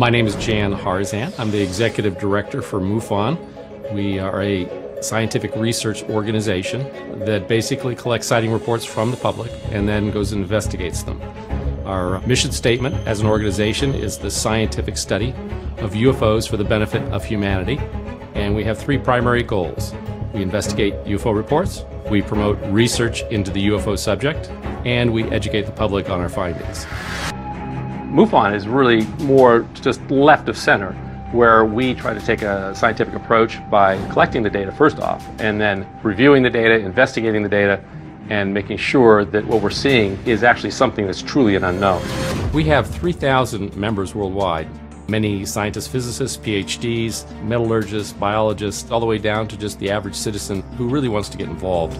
My name is Jan Harzan. I'm the executive director for MUFON. We are a scientific research organization that basically collects sighting reports from the public and then goes and investigates them. Our mission statement as an organization is the scientific study of UFOs for the benefit of humanity. And we have three primary goals. We investigate UFO reports, we promote research into the UFO subject, and we educate the public on our findings. MUFON is really more just left of center, where we try to take a scientific approach by collecting the data first off, and then reviewing the data, investigating the data, and making sure that what we're seeing is actually something that's truly an unknown. We have 3,000 members worldwide. Many scientists, physicists, PhDs, metallurgists, biologists, all the way down to just the average citizen who really wants to get involved.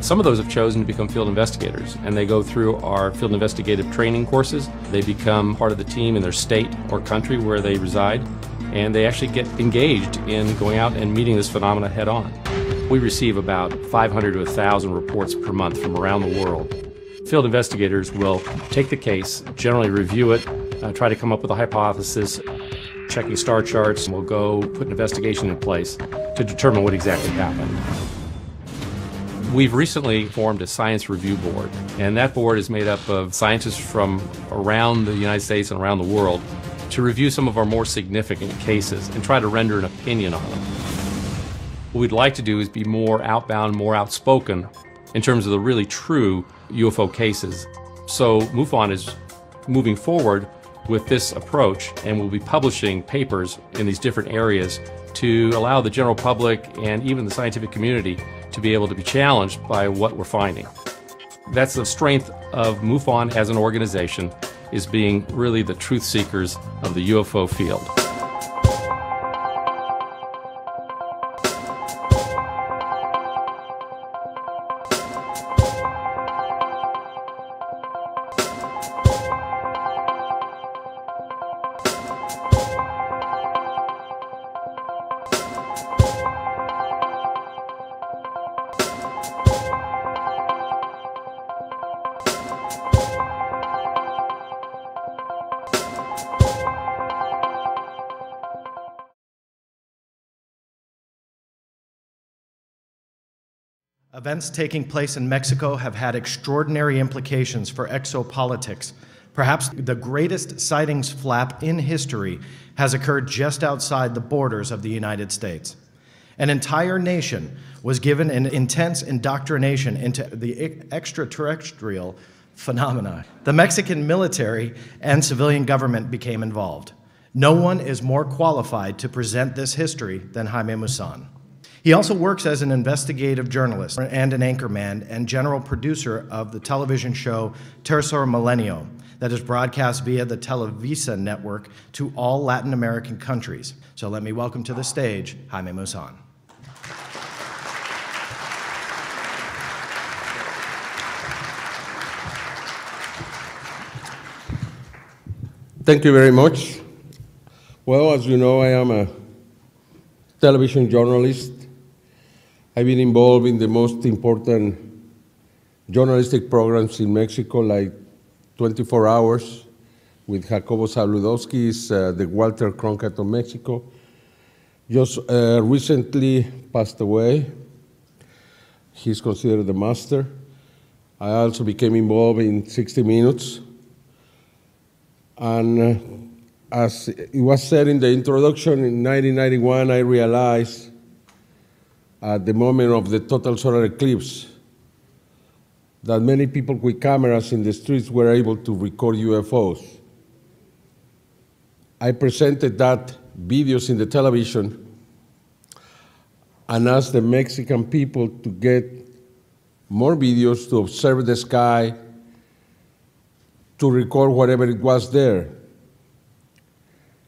Some of those have chosen to become field investigators, and they go through our field investigative training courses. They become part of the team in their state or country where they reside, and they actually get engaged in going out and meeting this phenomena head on. We receive about 500 to 1,000 reports per month from around the world. Field investigators will take the case, generally review it, uh, try to come up with a hypothesis, checking star charts, and we'll go put an investigation in place to determine what exactly happened. We've recently formed a science review board, and that board is made up of scientists from around the United States and around the world to review some of our more significant cases and try to render an opinion on them. What we'd like to do is be more outbound, more outspoken in terms of the really true UFO cases. So MUFON is moving forward with this approach and we'll be publishing papers in these different areas to allow the general public and even the scientific community to be able to be challenged by what we're finding. That's the strength of MUFON as an organization is being really the truth seekers of the UFO field. Events taking place in Mexico have had extraordinary implications for exopolitics. Perhaps the greatest sightings flap in history has occurred just outside the borders of the United States. An entire nation was given an intense indoctrination into the extraterrestrial phenomena. The Mexican military and civilian government became involved. No one is more qualified to present this history than Jaime Maussan. He also works as an investigative journalist and an anchorman and general producer of the television show Tercer Milenio that is broadcast via the Televisa network to all Latin American countries. So let me welcome to the stage Jaime Maussan. Thank you very much. Well, as you know, I am a television journalist I've been involved in the most important journalistic programs in Mexico, like 24 Hours with Jacobo Zabludovsky's uh, The Walter Cronkite of Mexico. Just uh, recently passed away. He's considered the master. I also became involved in 60 Minutes. And uh, as it was said in the introduction, in 1991, I realized at the moment of the total solar eclipse that many people with cameras in the streets were able to record UFOs. I presented that videos in the television and asked the Mexican people to get more videos to observe the sky, to record whatever it was there.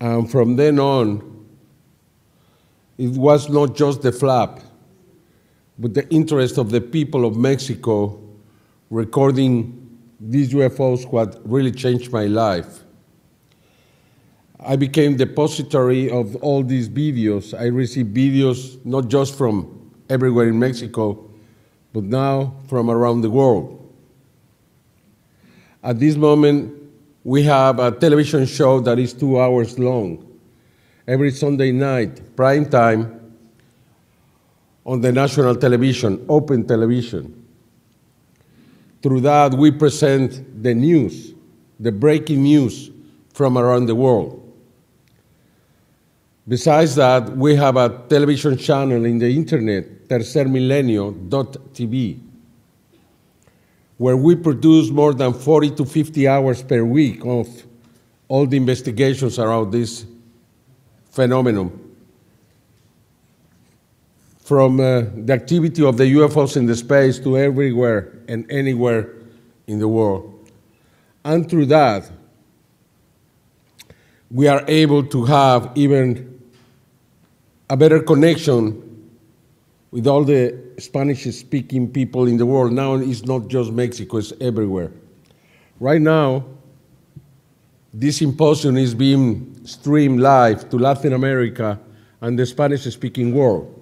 And from then on, it was not just the flap with the interest of the people of Mexico recording these UFOs what really changed my life. I became the depository of all these videos. I received videos not just from everywhere in Mexico, but now from around the world. At this moment, we have a television show that is two hours long every Sunday night, prime time, on the national television, open television. Through that, we present the news, the breaking news from around the world. Besides that, we have a television channel in the internet, tercermilenio.tv, where we produce more than 40 to 50 hours per week of all the investigations around this phenomenon. From uh, the activity of the UFOs in the space to everywhere and anywhere in the world. And through that, we are able to have even a better connection with all the Spanish speaking people in the world. Now it's not just Mexico, it's everywhere. Right now, this symposium is being streamed live to Latin America and the Spanish speaking world.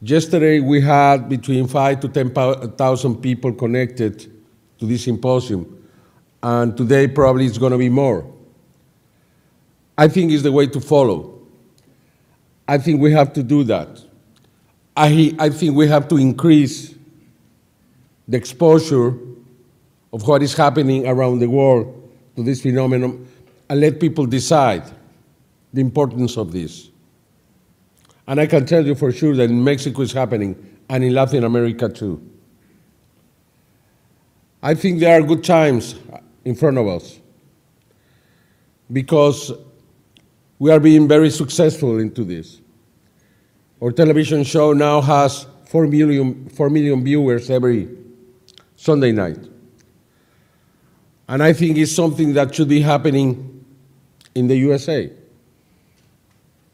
Yesterday, we had between five to 10,000 people connected to this symposium, and today probably it's going to be more. I think it's the way to follow. I think we have to do that. I, I think we have to increase the exposure of what is happening around the world to this phenomenon and let people decide the importance of this. And I can tell you for sure that in Mexico is happening and in Latin America too. I think there are good times in front of us because we are being very successful into this. Our television show now has 4 million, 4 million viewers every Sunday night. And I think it's something that should be happening in the USA.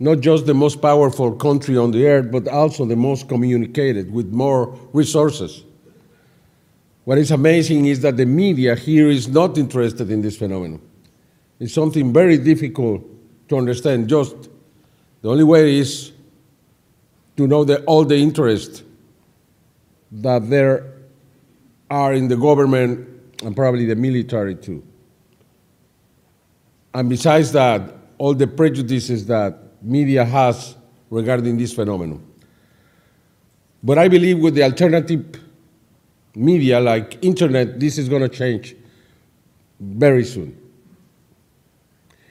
Not just the most powerful country on the earth, but also the most communicated with more resources. What is amazing is that the media here is not interested in this phenomenon. It's something very difficult to understand. Just the only way is to know the, all the interest that there are in the government and probably the military too. And besides that, all the prejudices that media has regarding this phenomenon. But I believe with the alternative media like internet, this is going to change very soon.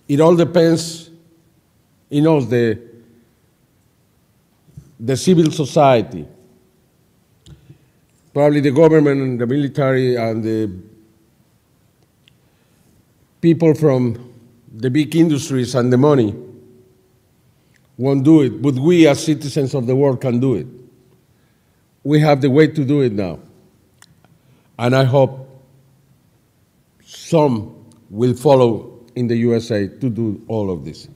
It all depends you know, the, the civil society, probably the government and the military and the people from the big industries and the money won't do it, but we as citizens of the world can do it. We have the way to do it now. And I hope some will follow in the USA to do all of this.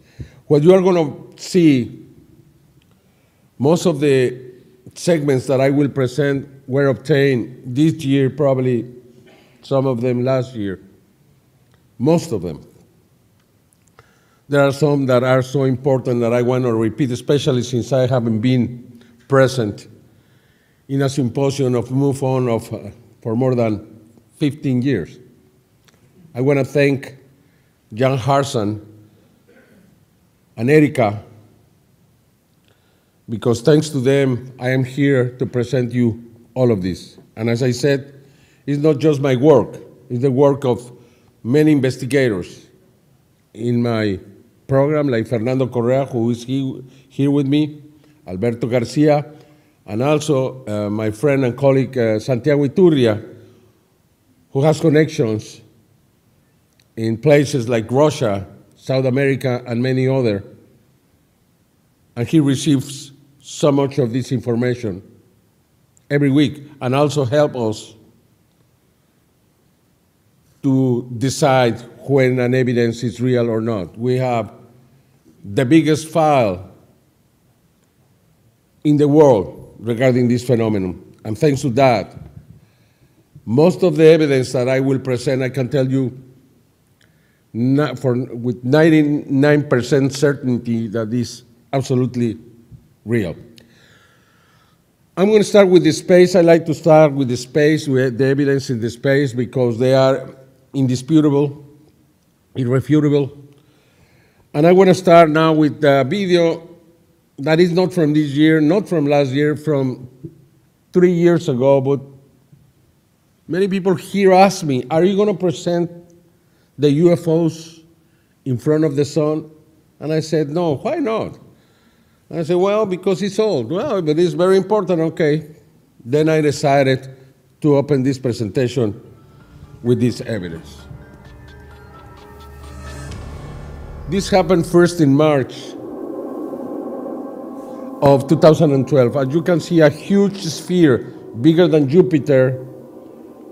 What you are going to see, most of the segments that I will present were obtained this year, probably some of them last year, most of them. There are some that are so important that I want to repeat, especially since I haven't been present in a symposium of MUFON of, uh, for more than 15 years. I want to thank Jan Harzan and Erika, because thanks to them, I am here to present you all of this. And as I said, it's not just my work, it's the work of many investigators in my program, like Fernando Correa, who is here with me, Alberto Garcia, and also uh, my friend and colleague uh, Santiago Yturria, who has connections in places like Russia South America, and many other. And he receives so much of this information every week and also help us to decide when an evidence is real or not. We have the biggest file in the world regarding this phenomenon. And thanks to that, most of the evidence that I will present, I can tell you for, with 99% certainty that is absolutely real. I'm going to start with the space. I like to start with the space, with the evidence in the space, because they are indisputable. irrefutable. And I want to start now with a video that is not from this year, not from last year, from three years ago, but many people here ask me, are you going to present the UFOs in front of the sun? And I said, no, why not? I said, well, because it's old. Well, but it's very important, okay. Then I decided to open this presentation with this evidence. This happened first in March of 2012. As you can see, a huge sphere, bigger than Jupiter,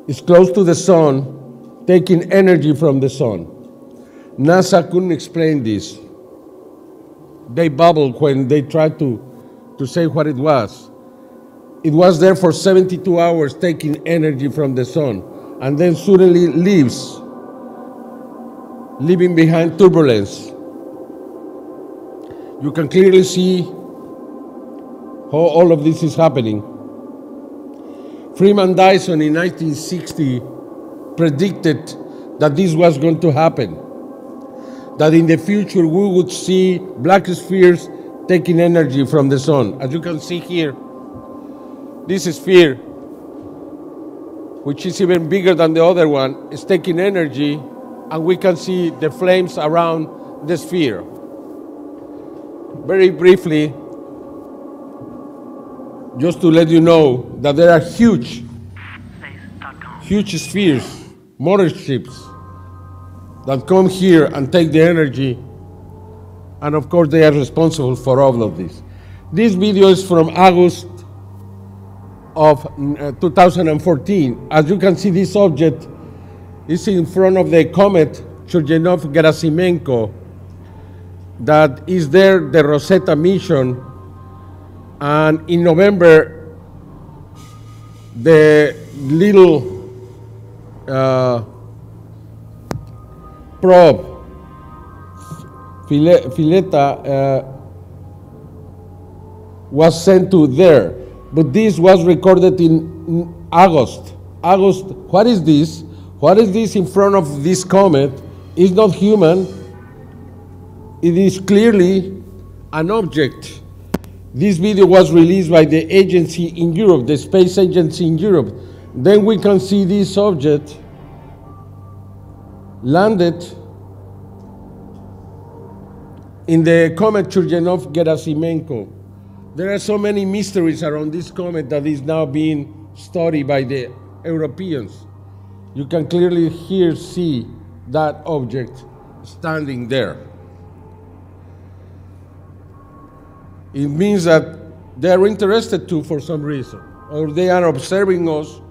is close to the sun, taking energy from the sun. NASA couldn't explain this. They bubbled when they tried to, to say what it was. It was there for 72 hours taking energy from the sun and then suddenly leaves, leaving behind turbulence. You can clearly see how all of this is happening. Freeman Dyson in 1960 predicted that this was going to happen, that in the future we would see black spheres taking energy from the sun. As you can see here, this sphere, which is even bigger than the other one, is taking energy, and we can see the flames around the sphere. Very briefly, just to let you know that there are huge, huge spheres, motherships, that come here and take the energy, and of course they are responsible for all of this. This video is from August of uh, 2014. As you can see, this object is in front of the comet Churyumov-Gerasimenko that is there, the Rosetta mission, and in November, the little uh, probe, Fileta, uh, was sent to there. But this was recorded in August. August, what is this? What is this in front of this comet? It's not human. It is clearly an object. This video was released by the agency in Europe, the space agency in Europe. Then we can see this object landed in the comet Churyumov-Gerasimenko. There are so many mysteries around this comet that is now being studied by the Europeans. You can clearly here see that object standing there. It means that they are interested to for some reason, or they are observing us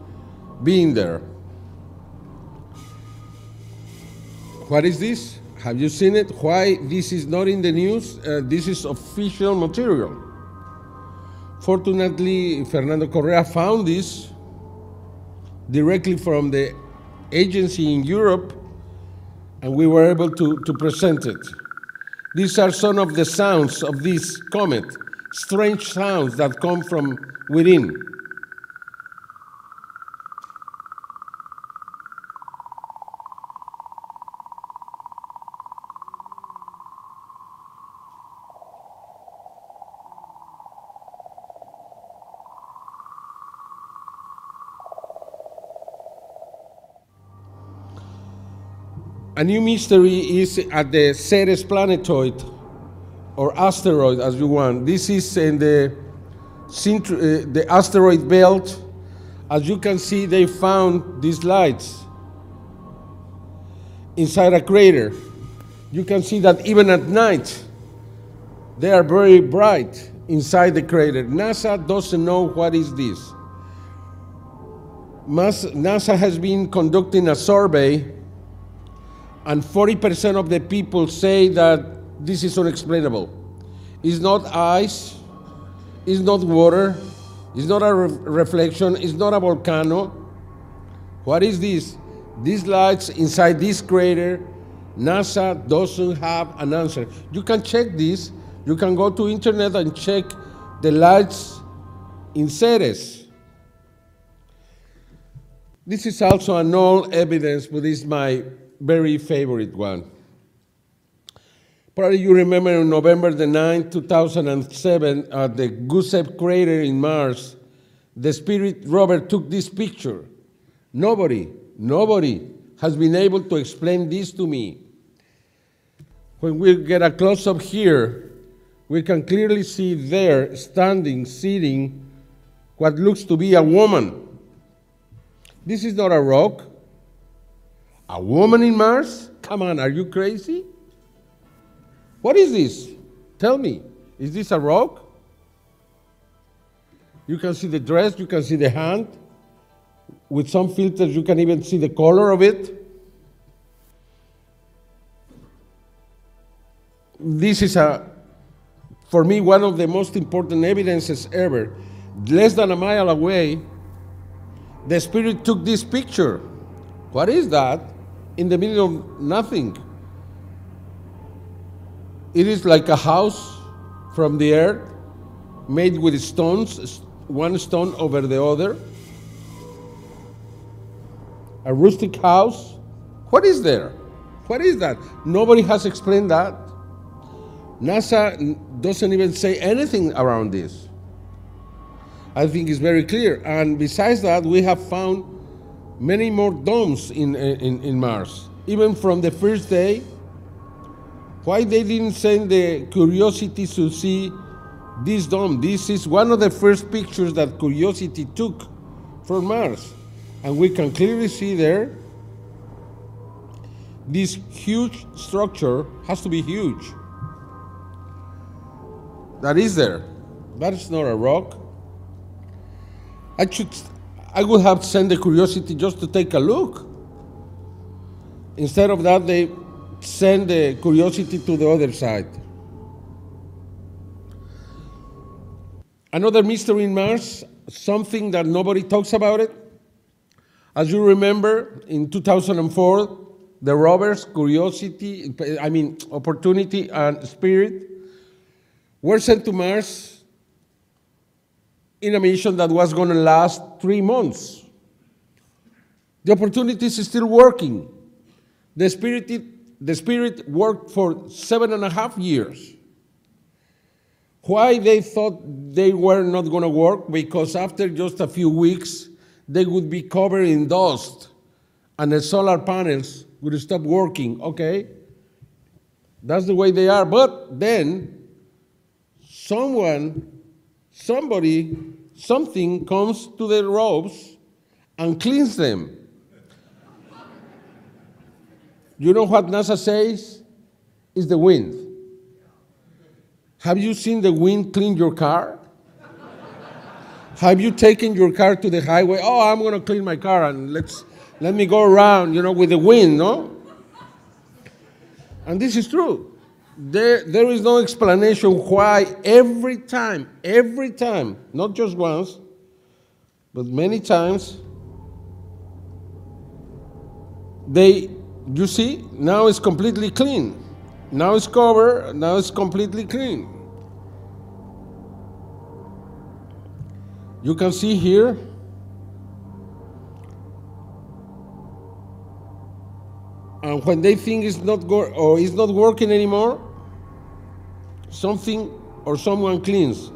being there. What is this? Have you seen it? Why this is not in the news? Uh, this is official material. Fortunately, Fernando Correa found this directly from the agency in Europe, and we were able to, to present it. These are some of the sounds of this comet, strange sounds that come from within. A new mystery is at the Ceres planetoid, or asteroid as you want. This is in the, uh, the asteroid belt. As you can see, they found these lights inside a crater. You can see that even at night, they are very bright inside the crater. NASA doesn't know what is this. NASA has been conducting a survey and 40% of the people say that this is unexplainable. It's not ice, it's not water, it's not a re reflection, it's not a volcano. What is this? These lights inside this crater, NASA doesn't have an answer. You can check this. You can go to internet and check the lights in Ceres. This is also an old evidence, but it's my very favorite one. Probably you remember on November the 9th, 2007, at the Gusev crater in Mars, the Spirit rover took this picture. Nobody, nobody has been able to explain this to me. When we get a close up here, we can clearly see there, standing, sitting, what looks to be a woman. This is not a rock. A woman in Mars? Come on, are you crazy? What is this? Tell me. Is this a rock? You can see the dress, you can see the hand. With some filters, you can even see the color of it. This is a, for me, one of the most important evidences ever. Less than a mile away, the Spirit took this picture. What is that? In the middle of nothing. It is like a house from the earth made with stones, one stone over the other. A rustic house. What is there? What is that? Nobody has explained that. NASA doesn't even say anything around this. I think it's very clear. And besides that, we have found many more domes in, uh, in, in Mars. Even from the first day, why they didn't send the Curiosity to see this dome? This is one of the first pictures that Curiosity took from Mars. And we can clearly see there this huge structure has to be huge. That is there. That is not a rock. I should I would have sent the curiosity just to take a look. Instead of that, they send the curiosity to the other side. Another mystery in Mars, something that nobody talks about it. As you remember, in 2004, the rovers, Curiosity, I mean, Opportunity and Spirit, were sent to Mars in a mission that was going to last three months. The Opportunity is still working. The Spirit, the Spirit worked for seven and a half years. Why they thought they were not going to work? Because after just a few weeks, they would be covered in dust and the solar panels would stop working. Okay, that's the way they are. But then someone, somebody, something comes to the robes and cleans them. You know what NASA says? Is the wind. Have you seen the wind clean your car? Have you taken your car to the highway? Oh, I'm going to clean my car and let's let me go around, you know, with the wind, no? And this is true. There, there is no explanation why every time, every time, not just once, but many times, they, you see, now it's completely clean. Now it's covered, now it's completely clean. You can see here and when they think it's not go- or it's not working anymore, something or someone cleans.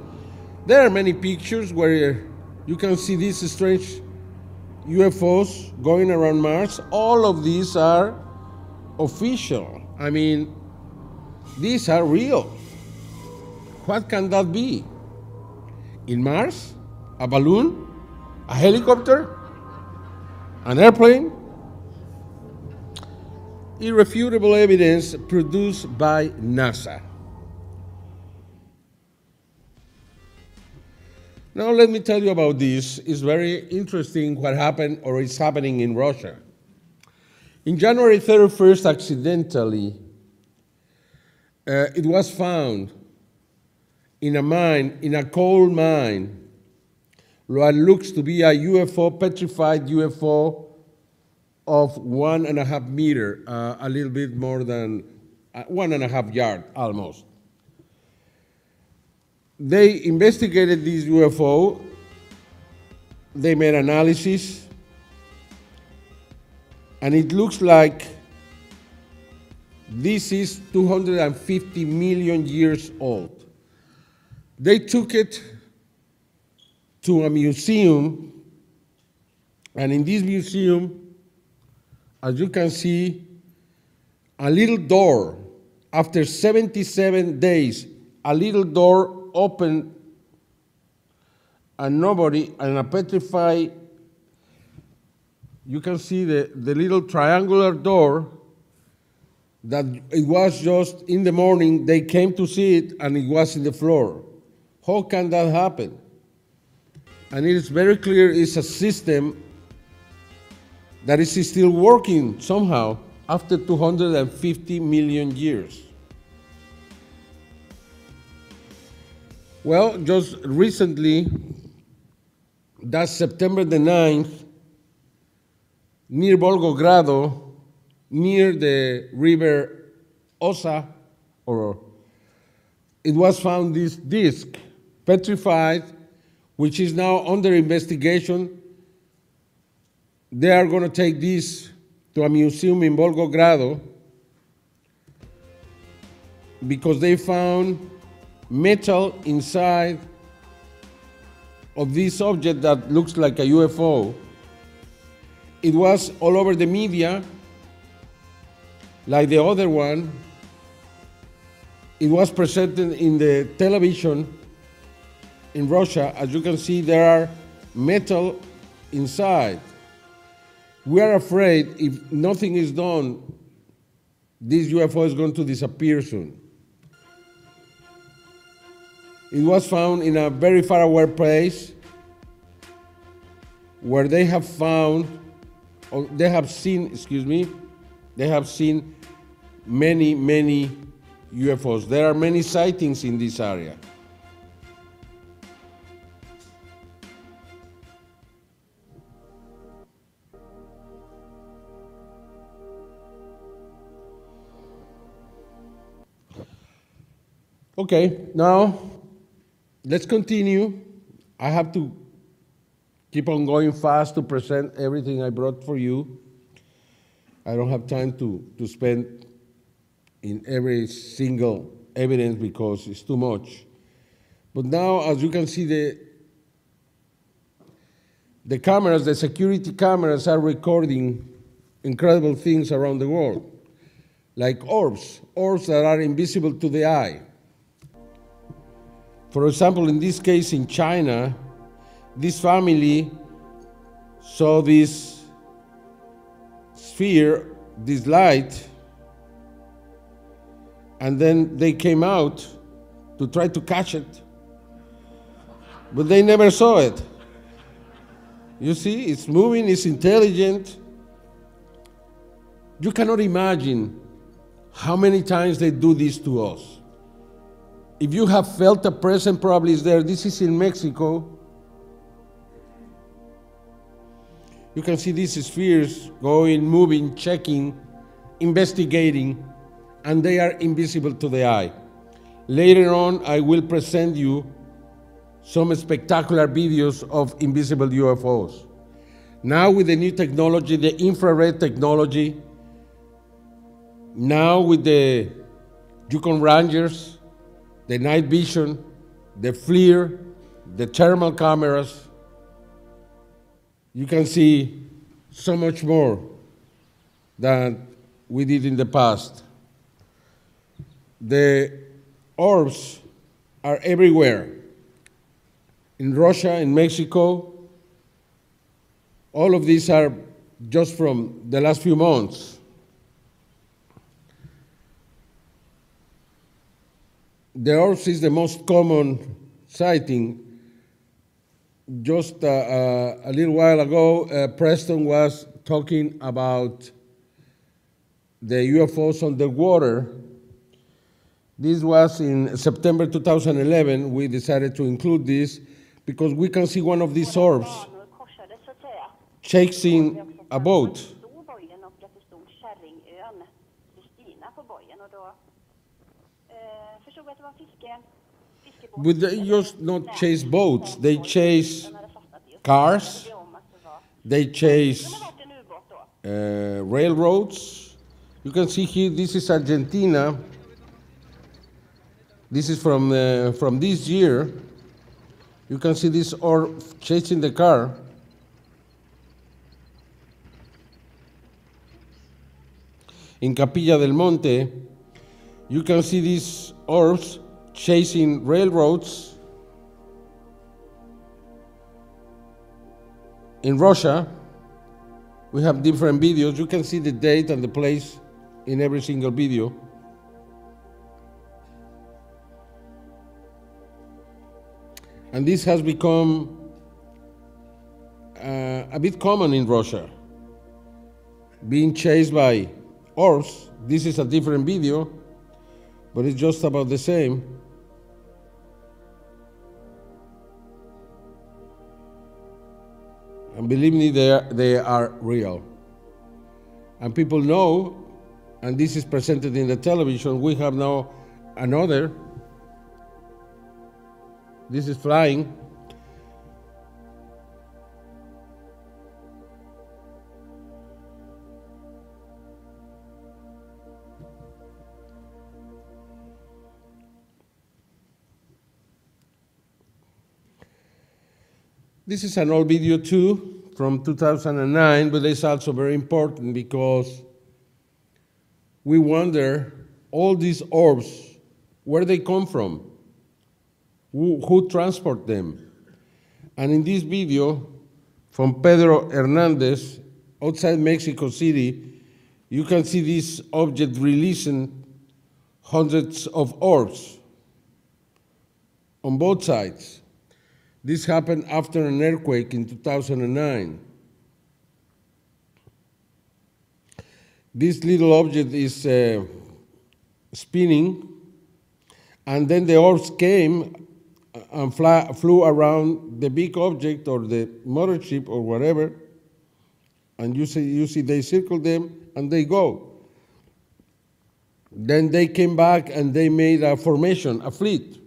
There are many pictures where you can see these strange UFOs going around Mars. All of these are official. I mean, these are real. What can that be? In Mars? A balloon? A helicopter? An airplane? Irrefutable evidence produced by NASA. Now, let me tell you about this. It's very interesting what happened or is happening in Russia. In January 31st, accidentally, uh, it was found in a mine, in a coal mine, what looks to be a UFO, petrified UFO of one and a half meter, uh, a little bit more than uh, one and a half yard almost. They investigated this UFO, they made analysis, and it looks like This is 250 million years old. They took it to a museum, and in this museum, as you can see, a little door, after 77 days, a little door opened, and nobody, and a petrified, you can see the, the little triangular door that it was just in the morning, they came to see it, and it was in the floor. How can that happen? And it is very clear it's a system that is still working somehow after 250 million years. Well, just recently, that's September the 9th, near Volgogrado, near the river Osa, or it was found this disc, petrified, which is now under investigation. They are going to take this to a museum in Volgogrado because they found metal inside of this object that looks like a UFO. It was all over the media, like the other one. It was presented in the television in Russia. As you can see, there are metal inside. We are afraid if nothing is done, this UFO is going to disappear soon. It was found in a very far away place where they have found, or they have seen, excuse me, they have seen many, many UFOs. There are many sightings in this area. Okay, now let's continue. I have to keep on going fast to present everything I brought for you. I don't have time to, to spend in every single evidence because it's too much. But now, as you can see, the, the cameras, the security cameras, are recording incredible things around the world, like orbs, orbs that are invisible to the eye. For example, in this case in China, this family saw this sphere, this light, and then they came out to try to catch it, but they never saw it. You see, it's moving, it's intelligent. You cannot imagine how many times they do this to us. If you have felt a presence, probably is there. This is in Mexico. You can see these spheres going, moving, checking, investigating, and they are invisible to the eye. Later on, I will present you some spectacular videos of invisible UFOs. Now, with the new technology, the infrared technology, now with the Yukon Rangers, the night vision, the FLIR, the thermal cameras, you can see so much more than we did in the past. The orbs are everywhere. In Russia, in Mexico, all of these are just from the last few months. The orbs is the most common sighting. Just uh, uh, a little while ago, uh, Preston was talking about the UFOs underwater. This was in September 2011. We decided to include this because we can see one of these orbs korsades så att säga. chasing a boat. Fiske, fiskebåt. But they just not chase boats, they chase Den hade fastnat i just cars, det om att det var. they chase Det kunde ha varit en ubåt då. uh, railroads, You can see here, this is Argentina. This is from, uh, from this year. You can see this or chasing the car. In Capilla del Monte, you can see these orbs chasing railroads. In Russia, we have different videos. You can see the date and the place in every single video. And this has become uh, a bit common in Russia. Being chased by orbs. This is a different video, but it's just about the same. And believe me, they are, they are real. And people know, and this is presented in the television, we have now another. This is flying. This is an old video too from 2009, but it's also very important because we wonder all these orbs, where they come from, who, who transport them. And in this video from Pedro Hernandez outside Mexico City, you can see this object releasing hundreds of orbs on both sides. This happened after an earthquake in 2009. This little object is uh, spinning, and then the orbs came and fly, flew around the big object or the mothership or whatever, and you see, you see they circle them and they go. Then they came back and they made a formation, a fleet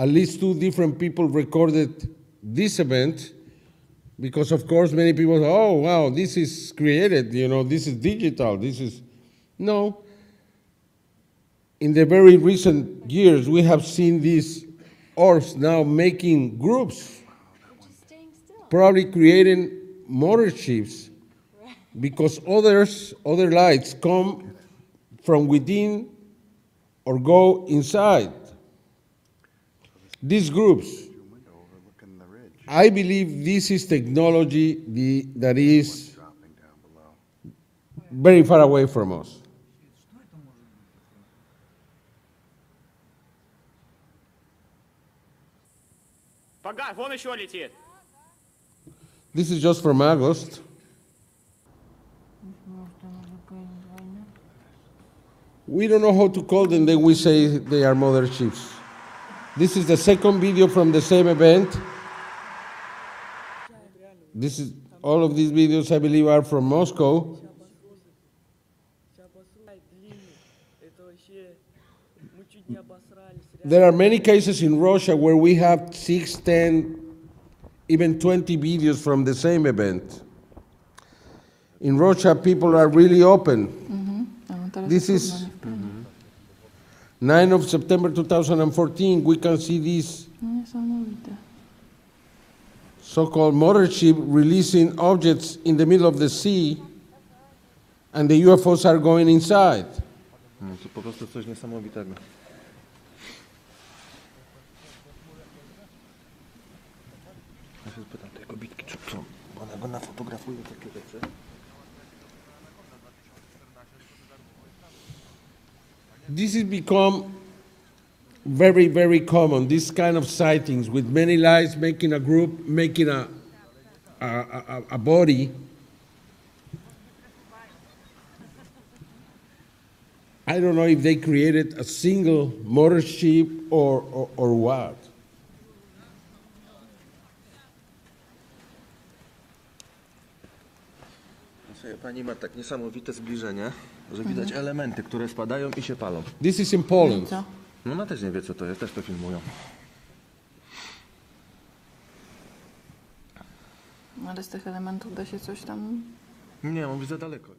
at least two different people recorded this event because of course many people say, oh wow this is created you know this is digital this is no. In the very recent years we have seen these orbs now making groups probably creating motorships because others other lights come from within or go inside these groups, I believe this is technology the, that is very far away from us. This is just from August. We don't know how to call them, then we say they are mother ships. This is the second video from the same event. This is all of these videos, I believe, are from Moscow. There are many cases in Russia where we have six, ten, even 20 videos from the same event. In Russia, people are really open. Mm -hmm. This is 9 of September 2014. We can see this so-called mothership releasing objects in the middle of the sea, and the UFOs are going inside. No, to po prostu coś niesamowitego. Ja się spytam tej kobitki, czy co? Ona go nafotografuje takie rzeczy. This has become very, very common, this kind of sightings with many lives making a group, making a, a, a, a body. I don't know if they created a single motor ship or, or, or what. Pani ma tak niesamowite zbliżenie, że widać mhm. elementy, które spadają i się palą. This is in Poland. No ona też nie wie co to jest, też to filmują. Ale z tych elementów da się coś tam... Nie, mówi za daleko.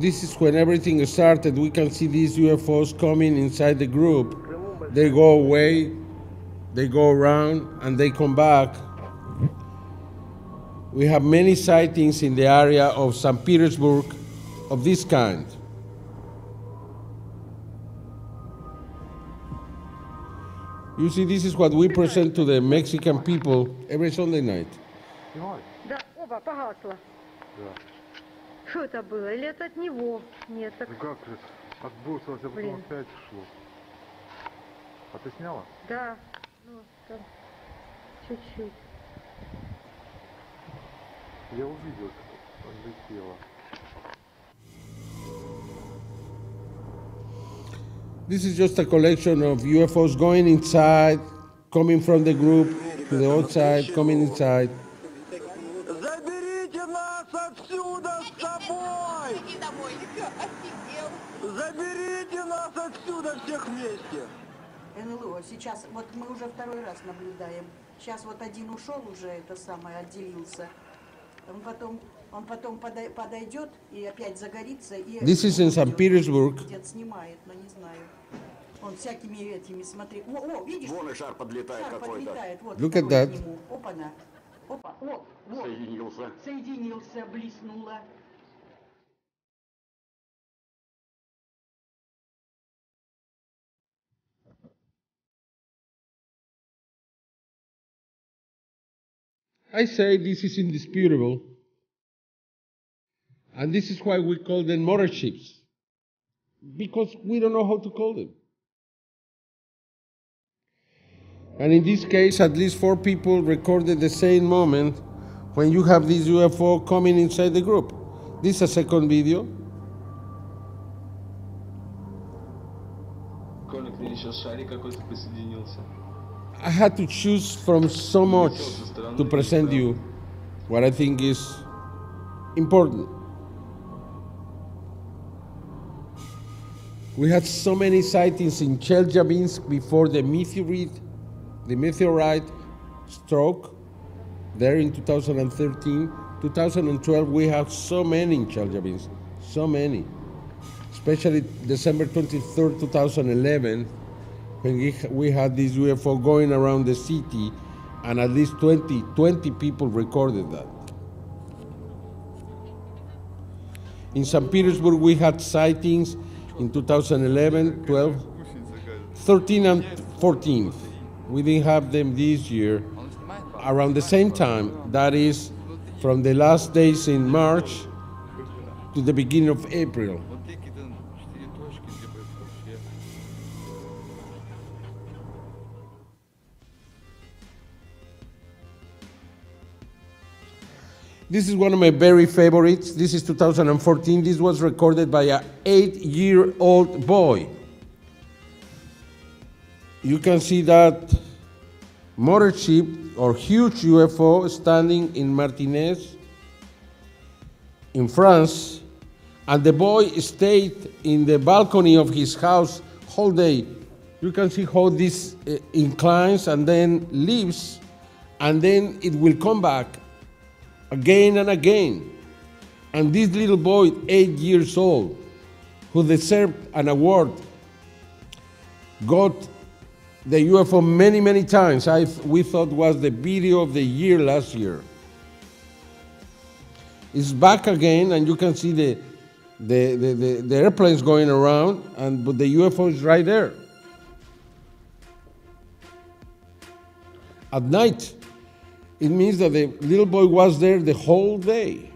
This is when everything started. We can see these UFOs coming inside the group. They go away, they go around, and they come back. We have many sightings in the area of St. Petersburg of this kind. You see, this is what we present to the Mexican people every Sunday night. Да, оба, погасло. Что это было? Или это от него? Нет, так... Как же? Отбросилось, а потом Блин. опять шло. А ты сняла? Да. Ну, там чуть-чуть. Я увидел, как летело. This is just a collection of UFOs going inside, coming from the group to the outside, coming inside. Самое, отделился. Он потом, он потом подойдет и опять загорится. И This is in St. Petersburg. Где-то снимает, но не знаю. Он всякими этими, смотри. О, о, видишь? Вон и шар подлетает какой-то. Вот, Look at that. Опа-на. Опа, о, вот. Соединился. Соединился, блеснуло. I say this is indisputable. And this is why we call them motorships. Because we don't know how to call them. And in this case, at least four people recorded the same moment when you have this UFO coming inside the group. This is a second video. Коля, ты еще шарик какой-то присоединился. I had to choose from so much to present you what I think is important. We had so many sightings in Chelyabinsk before the meteorite, the meteorite stroke there in 2013. 2012, we had so many in Chelyabinsk, so many. Especially December 23rd, 2011, when we, we had this UFO going around the city, and at least 20, 20 people recorded that. In St. Petersburg, we had sightings in 2011, 12, 13, and 14. We didn't have them this year. Around the same time, that is from the last days in March to the beginning of April. This is one of my very favorites. This is 2014. This was recorded by an eight-year-old boy. You can see that motor ship or huge UFO standing in Martinez in France, and the boy stayed in the balcony of his house whole day. You can see how this uh, inclines and then leaves, and then it will come back again and again. And this little boy, eight years old, who deserved an award, got the UFO many, many times. I, we thought was the video of the year last year. It's back again, and you can see the, the, the, the, the airplanes going around, and, but the UFO is right there. At night, it means that the little boy was there the whole day.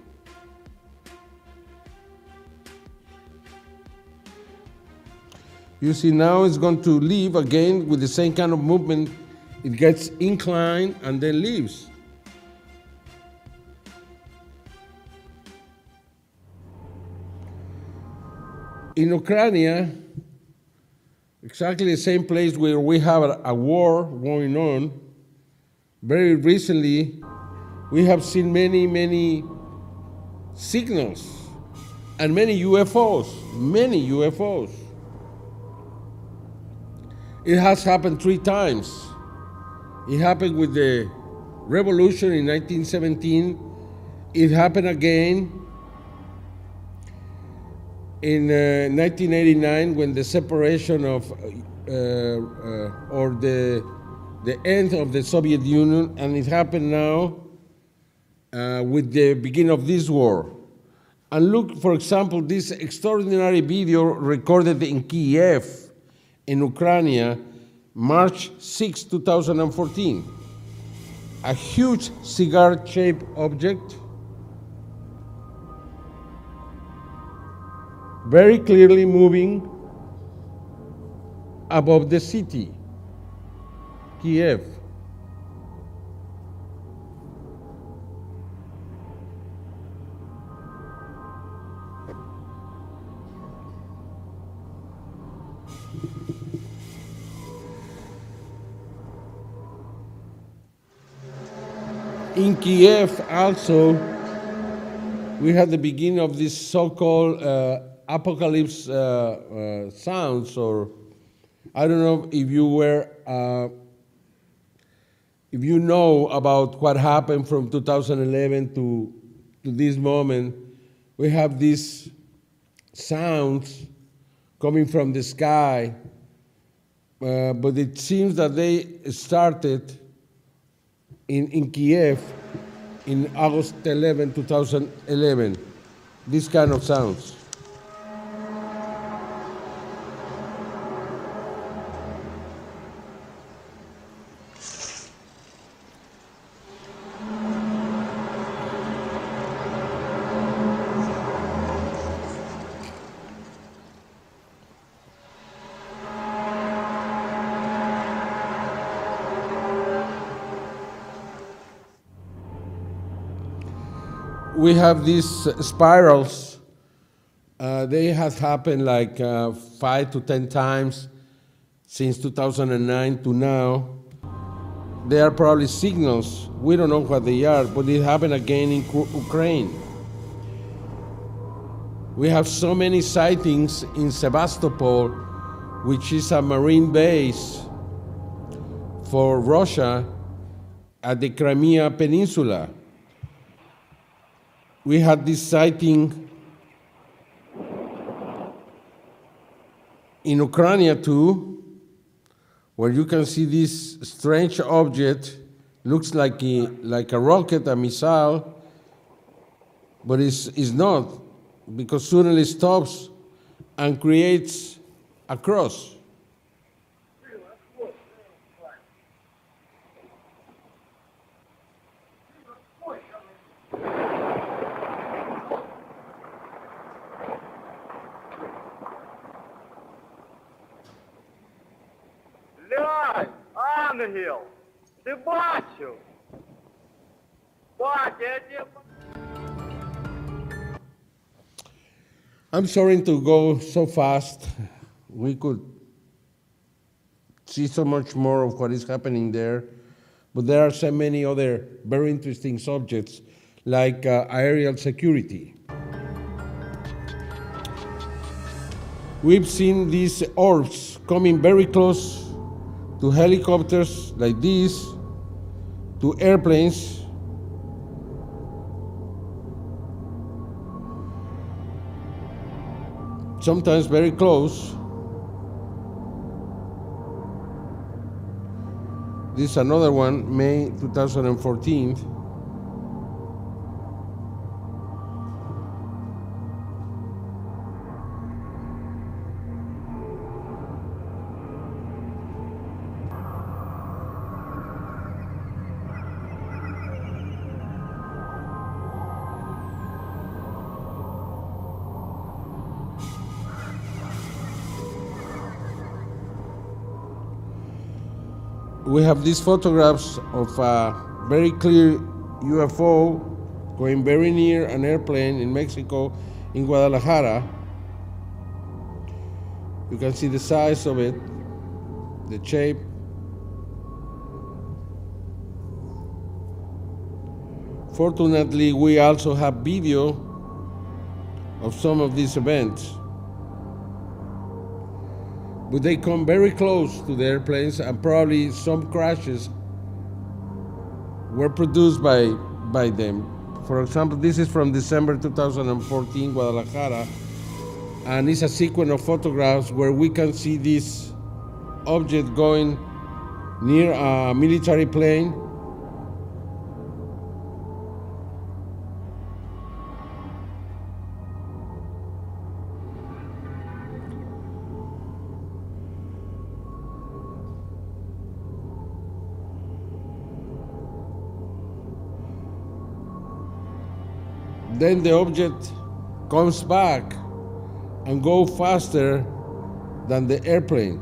You see, now it's going to leave again with the same kind of movement. It gets inclined and then leaves. In Ukraine, exactly the same place where we have a, a war going on, very recently, we have seen many, many signals and many UFOs, many UFOs. It has happened three times. It happened with the revolution in 1917. It happened again in uh, 1989 when the separation of uh, uh, or the the end of the Soviet Union, and it happened now uh, with the beginning of this war. And look, for example, this extraordinary video recorded in Kiev, in Ukraine, March 6, 2014. A huge cigar-shaped object very clearly moving above the city, Kiev. In Kiev, also, we had the beginning of this so-called uh, apocalypse uh, uh, sounds, or I don't know if you were, uh, if you know about what happened from 2011 to, to this moment. We have these sounds coming from the sky, uh, but it seems that they started in, in Kiev in August 11, 2011. These kind of sounds. We have these spirals. Uh, they have happened like uh, five to ten times since 2009 to now. They are probably signals. We don't know what they are, but it happened again in Ukraine. We have so many sightings in Sevastopol, which is a marine base for Russia at the Crimea Peninsula we had this sighting in Ukraine too, where you can see this strange object, looks like a, like a rocket, a missile, but it's, it's not, because suddenly stops and creates a cross. ангел! Ти бачив? Бать, я тебе... I'm sorry to go so fast. We could see so much more of what is happening there, but there are so many other very interesting subjects like uh, aerial security. We've seen these orbs coming very close to helicopters like this, to airplanes. Sometimes very close. This is another one, May 2014. We have these photographs of a very clear UFO going very near an airplane in Mexico, in Guadalajara. You can see the size of it, the shape. Fortunately, we also have video of some of these events but they come very close to the airplanes and probably some crashes were produced by, by them. For example, this is from December 2014, Guadalajara. and it's a sequence of photographs where we can see this object going near a military plane. Then the object comes back and go faster than the airplane.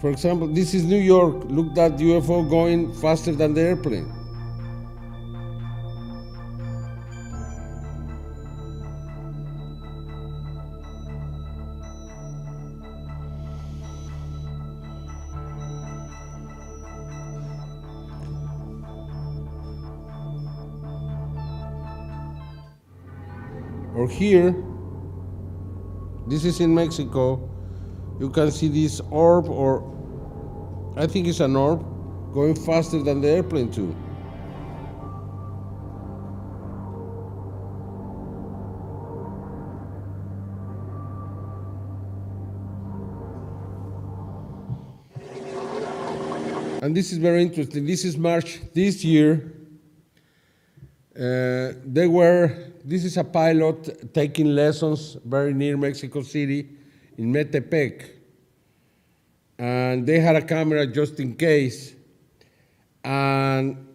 For example, this is New York. Look that UFO going faster than the airplane. Here, this is in Mexico, you can see this orb, or I think it's an orb, going faster than the airplane too. And this is very interesting. This is March this year. Uh, they were, this is a pilot taking lessons very near Mexico City in Metepec. And they had a camera just in case. And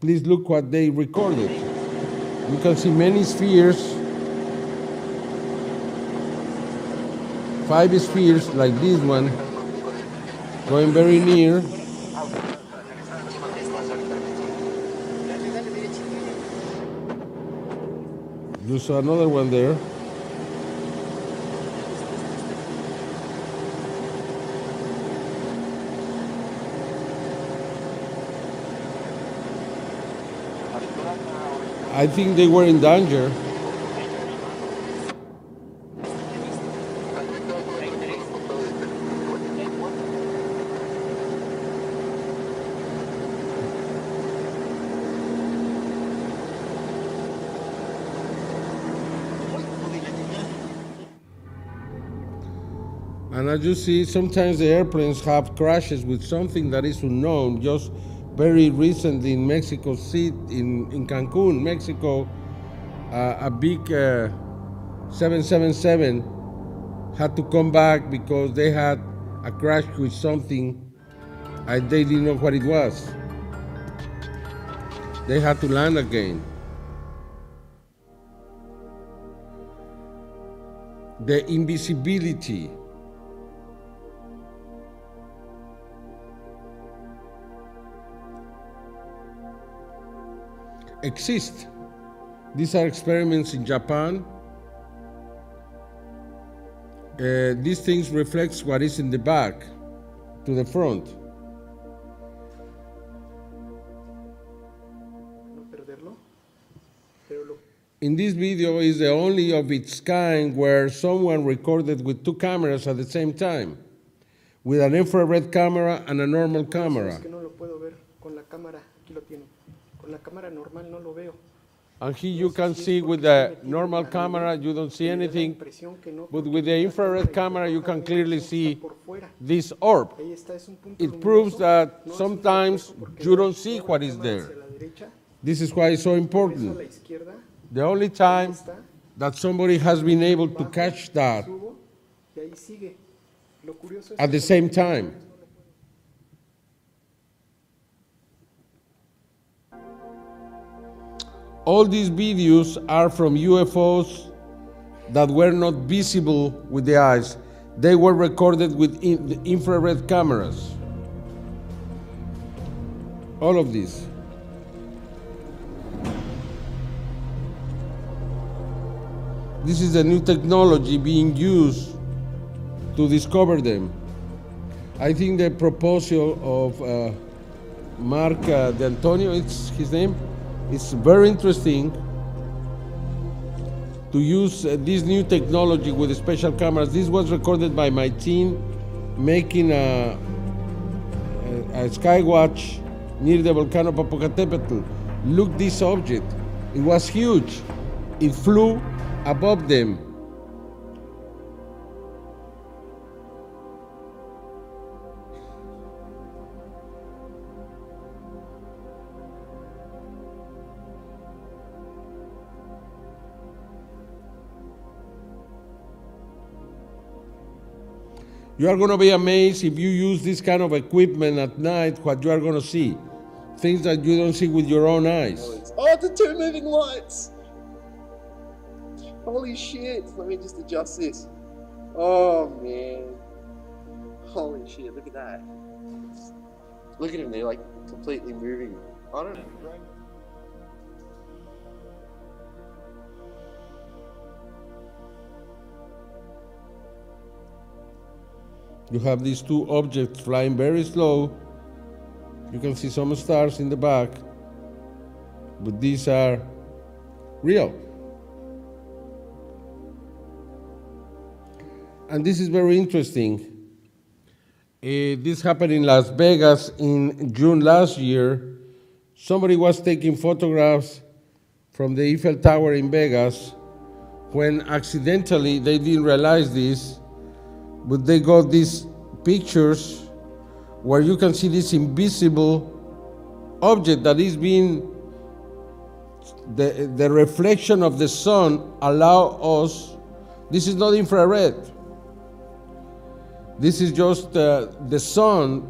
please look what they recorded. You can see many spheres, five spheres like this one, going very near. There's another one there. I think they were in danger. You see, sometimes the airplanes have crashes with something that is unknown. Just very recently in Mexico City, in, in Cancun, Mexico, uh, a big uh, 777 had to come back because they had a crash with something and they didn't know what it was. They had to land again. The invisibility exist. These are experiments in Japan. Uh, these things reflects what is in the back to the front. In this video is the only of its kind where someone recorded with two cameras at the same time, with an infrared camera and a normal camera. La cámara, aquí lo tienen. Con la cámara normal no lo veo. And here you can see with the normal camera, you don't see anything. But with the infrared camera, you can clearly see this orb. Ahí está, es un punto It proves that sometimes you don't see what is there. This is why it's so important. The only time that somebody has been able to catch that subo y ahí sigue. Lo curioso es at the same time. All these videos are from UFOs that were not visible with the eyes. They were recorded with in- the infrared cameras. All of these. This is a new technology being used to discover them. I think the proposal of uh, Mark uh, de, it's his name, it's very interesting. to use uh, this new technology with special cameras. This was recorded by my team making a, a, a sky watch near the volcano Popocatépetl. Look this object. It was huge. It flew above them. You are going to be amazed if you use this kind of equipment at night, what you are going to see. Things that you don't see with your own eyes. Oh, the two moving lights! Holy shit! Let me just adjust this. Oh man. Holy shit, look at that. Look at him, they're like completely moving. I don't know. You have these two objects flying very slow. You can see some stars in the back, but these are real. And this is very interesting. Uh, this happened in Las Vegas in June last year. Somebody was taking photographs from the Eiffel Tower in Vegas when accidentally they didn't realize this but they got these pictures where you can see this invisible object that is being the, the reflection of the sun allow us this is not infrared. This is just uh, the sun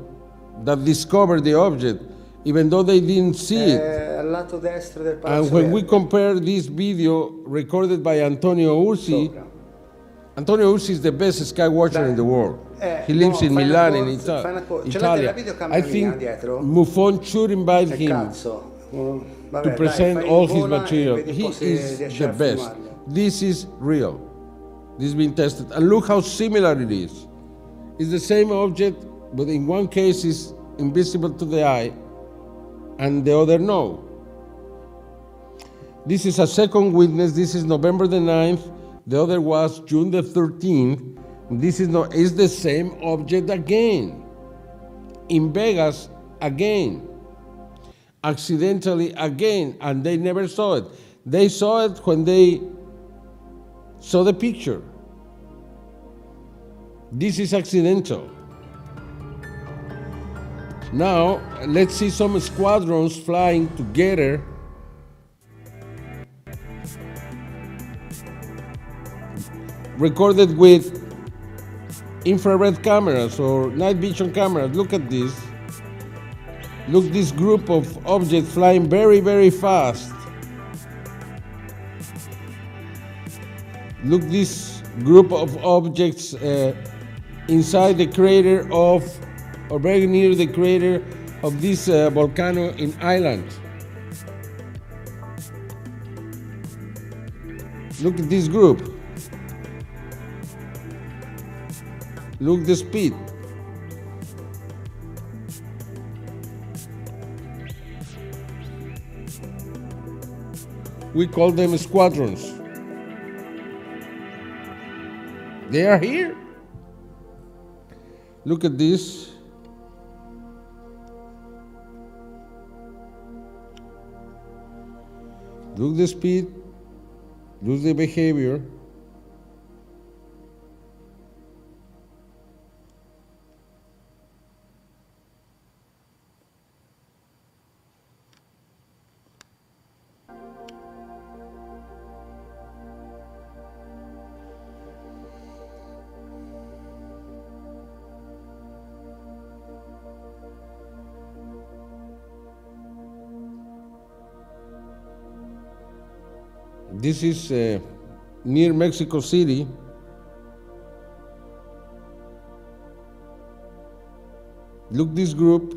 that discovered the object even though they didn't see it. È al lato destro del and when we compare this video recorded by Antonio Urzi, Antonio Urzi is the best sky watcher in the world. Eh, He lives no, in Milan, in Ita- fai una cor- ce l'avete Italia. I think? MUFON should invite Che him? Mm, vabbè, to dai, present fai all his material. He is the best. filmarlo. This is real. This has been tested. And look how similar it is. It's the same object, but in one case is invisible to the eye, and the other no. This is a second witness. This is November the 9th. The other was June the 13th. This is not is the same object again. In Vegas again. Accidentally again, and they never saw it. They saw it when they saw the picture. This is accidental. Now, let's see some squadrons flying together. Recorded with infrared cameras or night vision cameras. Look at this. Look, this group of objects flying very, very fast. Look, this group of objects uh, inside the crater of, or very near the crater of this uh, volcano in Ireland. Look at this group. Look the speed. We call them squadrons. They are here. Look at this. Look the speed. Look the behavior. This is uh, near Mexico City. Look this group.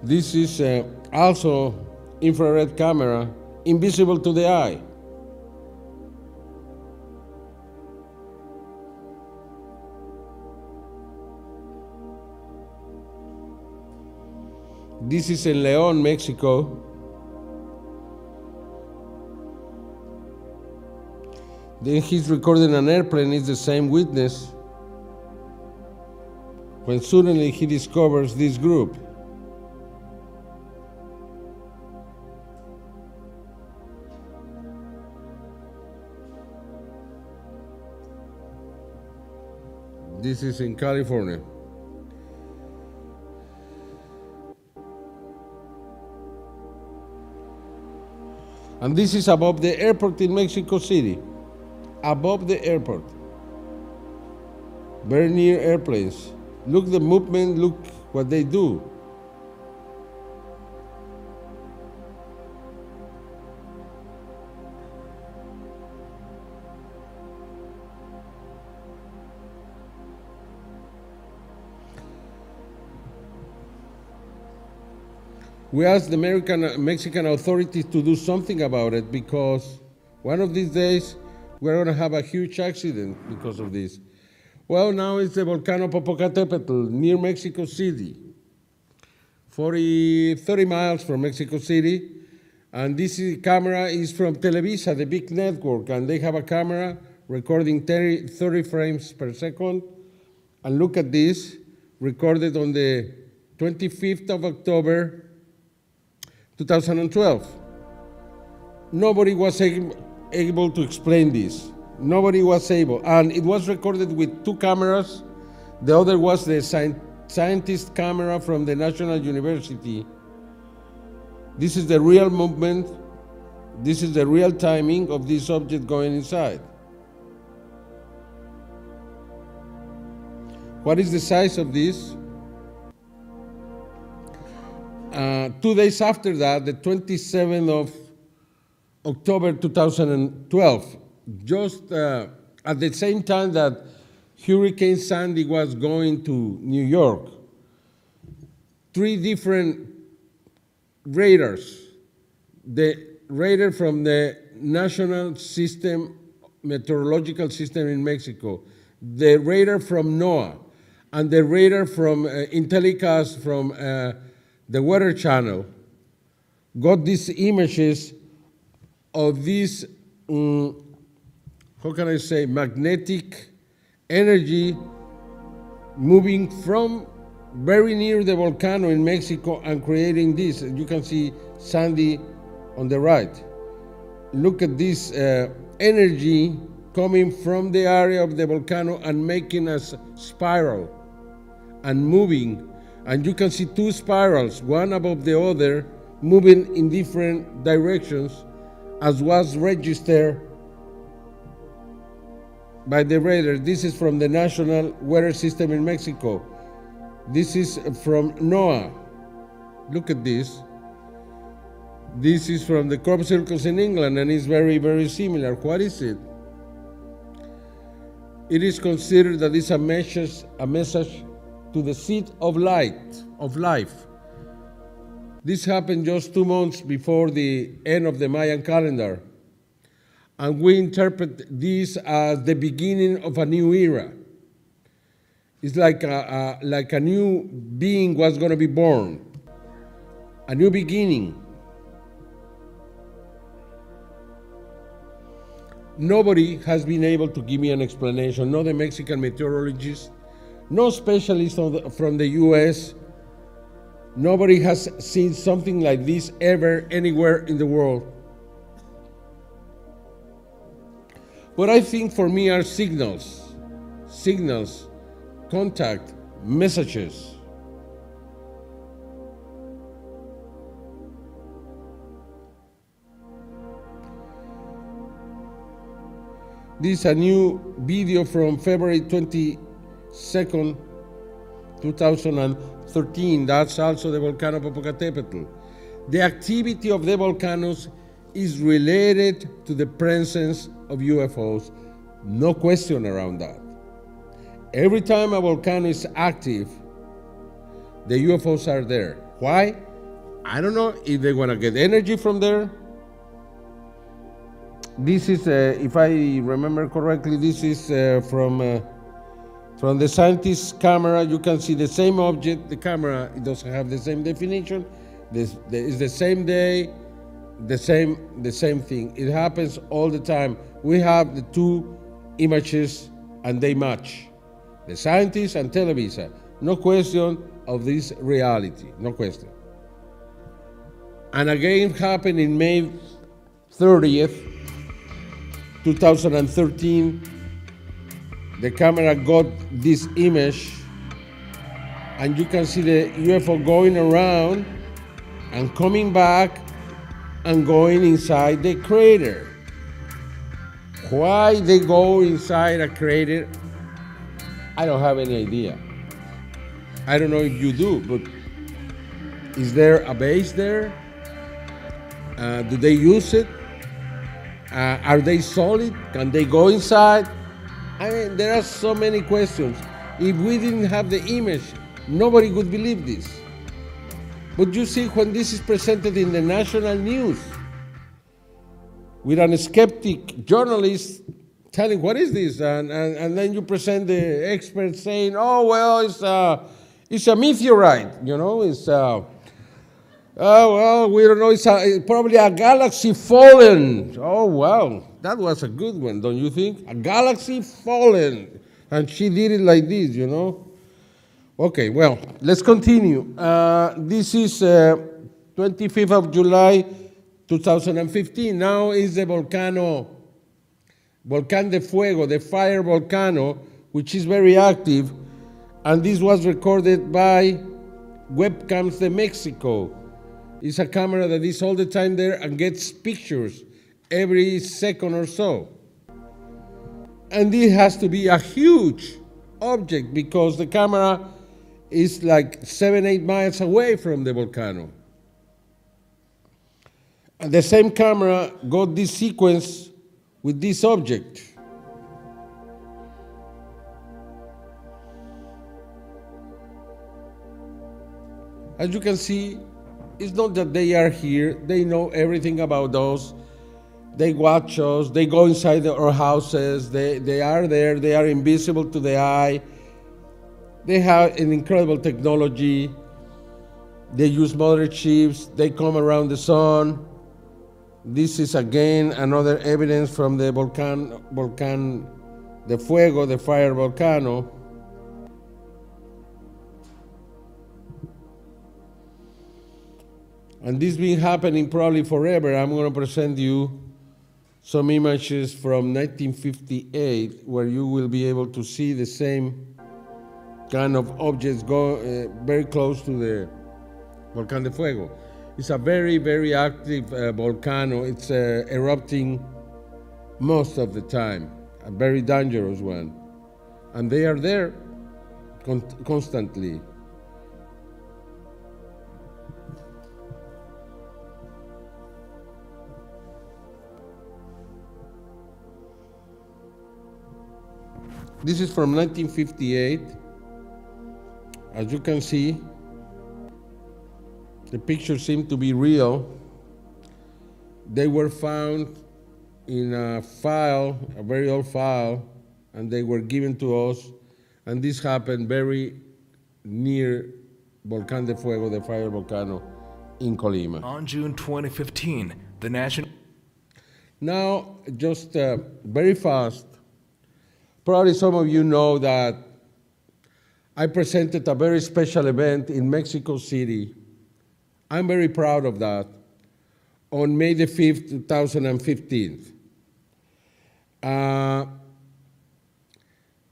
This is uh, also infrared camera, invisible to the eye. This is in León, Mexico. Then he's recording an airplane, it's the same witness. When suddenly he discovers this group. This is in California. And this is above the airport in Mexico City. Above the airport. Very near airplanes. Look the movement, look what they do. We asked the American Mexican authorities to do something about it because one of these days we're going to have a huge accident because of this. Well, now it's the volcano Popocatépetl near Mexico City, 40, 30 miles from Mexico City. And this is, camera is from Televisa, the big network, and they have a camera recording 30, 30 frames per second. And look at this, recorded on the 25th of October, 2012. Nobody was able to explain this. Nobody was able. And it was recorded with two cameras. The other was the scientist camera from the National University. This is the real movement. This is the real timing of this object going inside. What is the size of this? Uh, two days after that, the 27th of October 2012, just uh, at the same time that Hurricane Sandy was going to New York, three different radars, the radar from the National System, Meteorological System in Mexico, the radar from NOAA, and the radar from uh, Intellicast from uh, the Weather Channel, got these images of this, um, how can I say, magnetic energy moving from very near the volcano in Mexico and creating this. You can see Sandy on the right. Look at this uh, energy coming from the area of the volcano and making a spiral and moving. And you can see two spirals, one above the other, moving in different directions as was registered by the radar. This is from the National Weather System in Mexico. This is from NOAA. Look at this. This is from the crop circles in England and it's very, very similar. What is it? It is considered that it's a message, a message to the seed of light, of life. This happened just two months before the end of the Mayan calendar. And we interpret this as the beginning of a new era. It's like a, a like a new being was going to be born, a new beginning. Nobody has been able to give me an explanation, no the Mexican meteorologist, no specialist the, from the US, Nobody has seen something like this ever anywhere in the world. What I think for me are signals, signals, contact, messages. This is a new video from February 22nd, 2013. That's also the volcano Popocatépetl. The activity of the volcanoes is related to the presence of UFOs. No question around that. Every time a volcano is active, the UFOs are there. Why? I don't know if they want to get energy from there. This is, uh, if I remember correctly, this is uh, from uh, from the scientist's camera, you can see the same object. The camera it doesn't have the same definition. This, it's the same day, the same, the same thing. It happens all the time we have the two images and they match. The scientists and Televisa. No question of this reality, no question. And again happened in May 30th, 2013. The camera got this image, and you can see the UFO going around and coming back and going inside the crater. Why they go inside a crater, I don't have any idea. I don't know if you do, but is there a base there? Uh, do they use it? Uh, are they solid? Can they go inside? I mean, there are so many questions. If we didn't have the image, nobody would believe this. But you see, when this is presented in the national news, with an skeptic journalist telling, What is this? And, and, and then you present the expert saying, Oh, well, it's a, it's a meteorite, you know, it's a. Oh, well, we don't know. It's, a, probably a galaxy fallen. Oh, wow. That was a good one, don't you think? A galaxy fallen. And she did it like this, you know? Okay, well, let's continue. Uh, this is uh, 25th of July, 2015. Now is the volcano, Volcán de Fuego, the fire volcano, which is very active. And this was recorded by Webcams de Mexico. It's a camera that is all the time there and gets pictures every second or so. And it has to be a huge object because the camera is like seven, eight miles away from the volcano. And the same camera got this sequence with this object. As you can see, it's not that they are here, they know everything about us. They watch us, they go inside our houses, they, they are there, they are invisible to the eye. They have an incredible technology. They use mother chips, they come around the sun. This is again another evidence from the volcan, volcan, the fuego, the fire volcano. And this been happening probably forever. I'm going to present you some images from 1958 where you will be able to see the same kind of objects go uh, very close to the Volcán de Fuego. It's a very, very active uh, volcano. It's uh, erupting most of the time, a very dangerous one. And they are there con constantly. This is from 1958. As you can see, the pictures seem to be real. They were found in a file, a very old file, and they were given to us. And this happened very near Volcán de Fuego, the fire volcano in Colima. On June 2015, the National. Now, just uh, very fast, probably some of you know that I presented a very special event in Mexico City. I'm very proud of that. On May the 5th, 2015. Uh,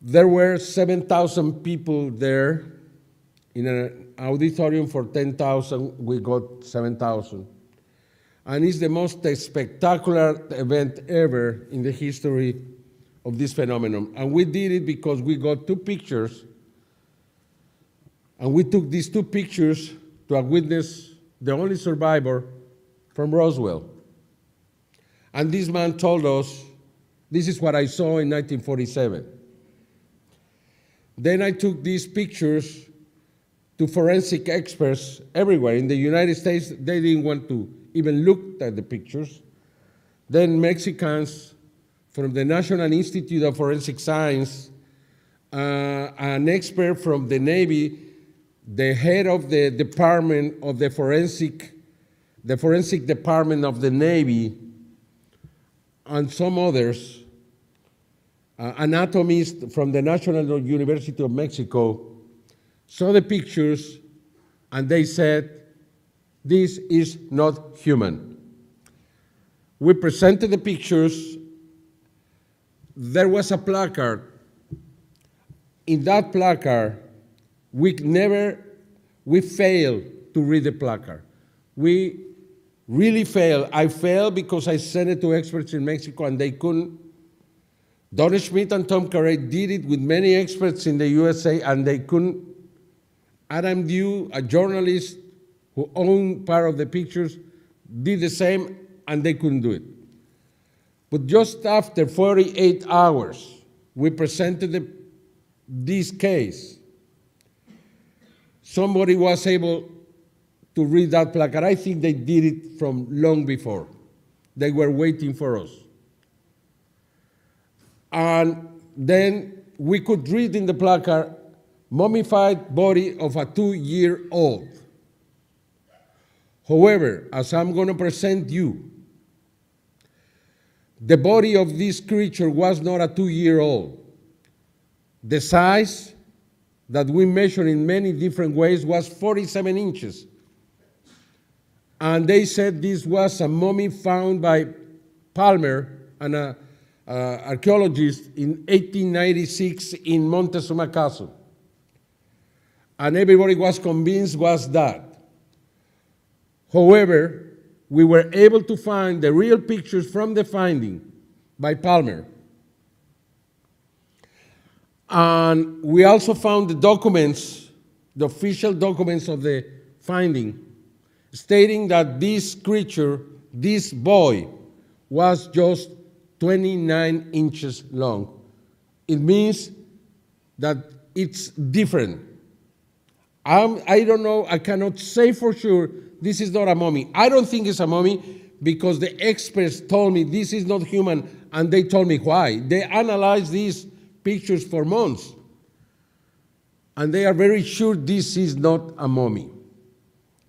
there were 7,000 people there in an auditorium for 10,000. We got 7,000. And it's the most spectacular event ever in the history of this phenomenon. And we did it because we got two pictures and we took these two pictures to a witness, the only survivor from Roswell. And this man told us, this is what I saw in 1947. Then I took these pictures to forensic experts everywhere. In the United States, they didn't want to even look at the pictures. Then Mexicans from the National Institute of Forensic Science, uh, an expert from the Navy the head of the department of the forensic, the forensic department of the Navy, and some others, uh, anatomists from the National University of Mexico, saw the pictures and they said, this is not human. We presented the pictures. There was a placard. In that placard, we never, we failed to read the placard. We really failed. I failed because I sent it to experts in Mexico and they couldn't. Don Schmidt and Tom Carey did it with many experts in the USA and they couldn't. Adam Dew, a journalist who owned part of the pictures, did the same and they couldn't do it. But just after 48 hours, we presented the, this case. Somebody was able to read that placard. I think they did it from long before. They were waiting for us. And then we could read in the placard mummified body of a two year old. However, as I'm going to present you, the body of this creature was not a two year old. The size that we measured in many different ways was 47 inches. And they said this was a mummy found by Palmer, an uh, uh, archaeologist, in 1896 in Montezuma Castle. And everybody was convinced was that. However, we were able to find the real pictures from the finding by Palmer. And we also found the documents, the official documents of the finding, stating that this creature, this boy, was just 29 inches long. It means that it's different. I'm, I don't know, I cannot say for sure this is not a mummy. I don't think it's a mummy because the experts told me this is not human and they told me why. They analyzed these pictures for months and they are very sure this is not a mummy.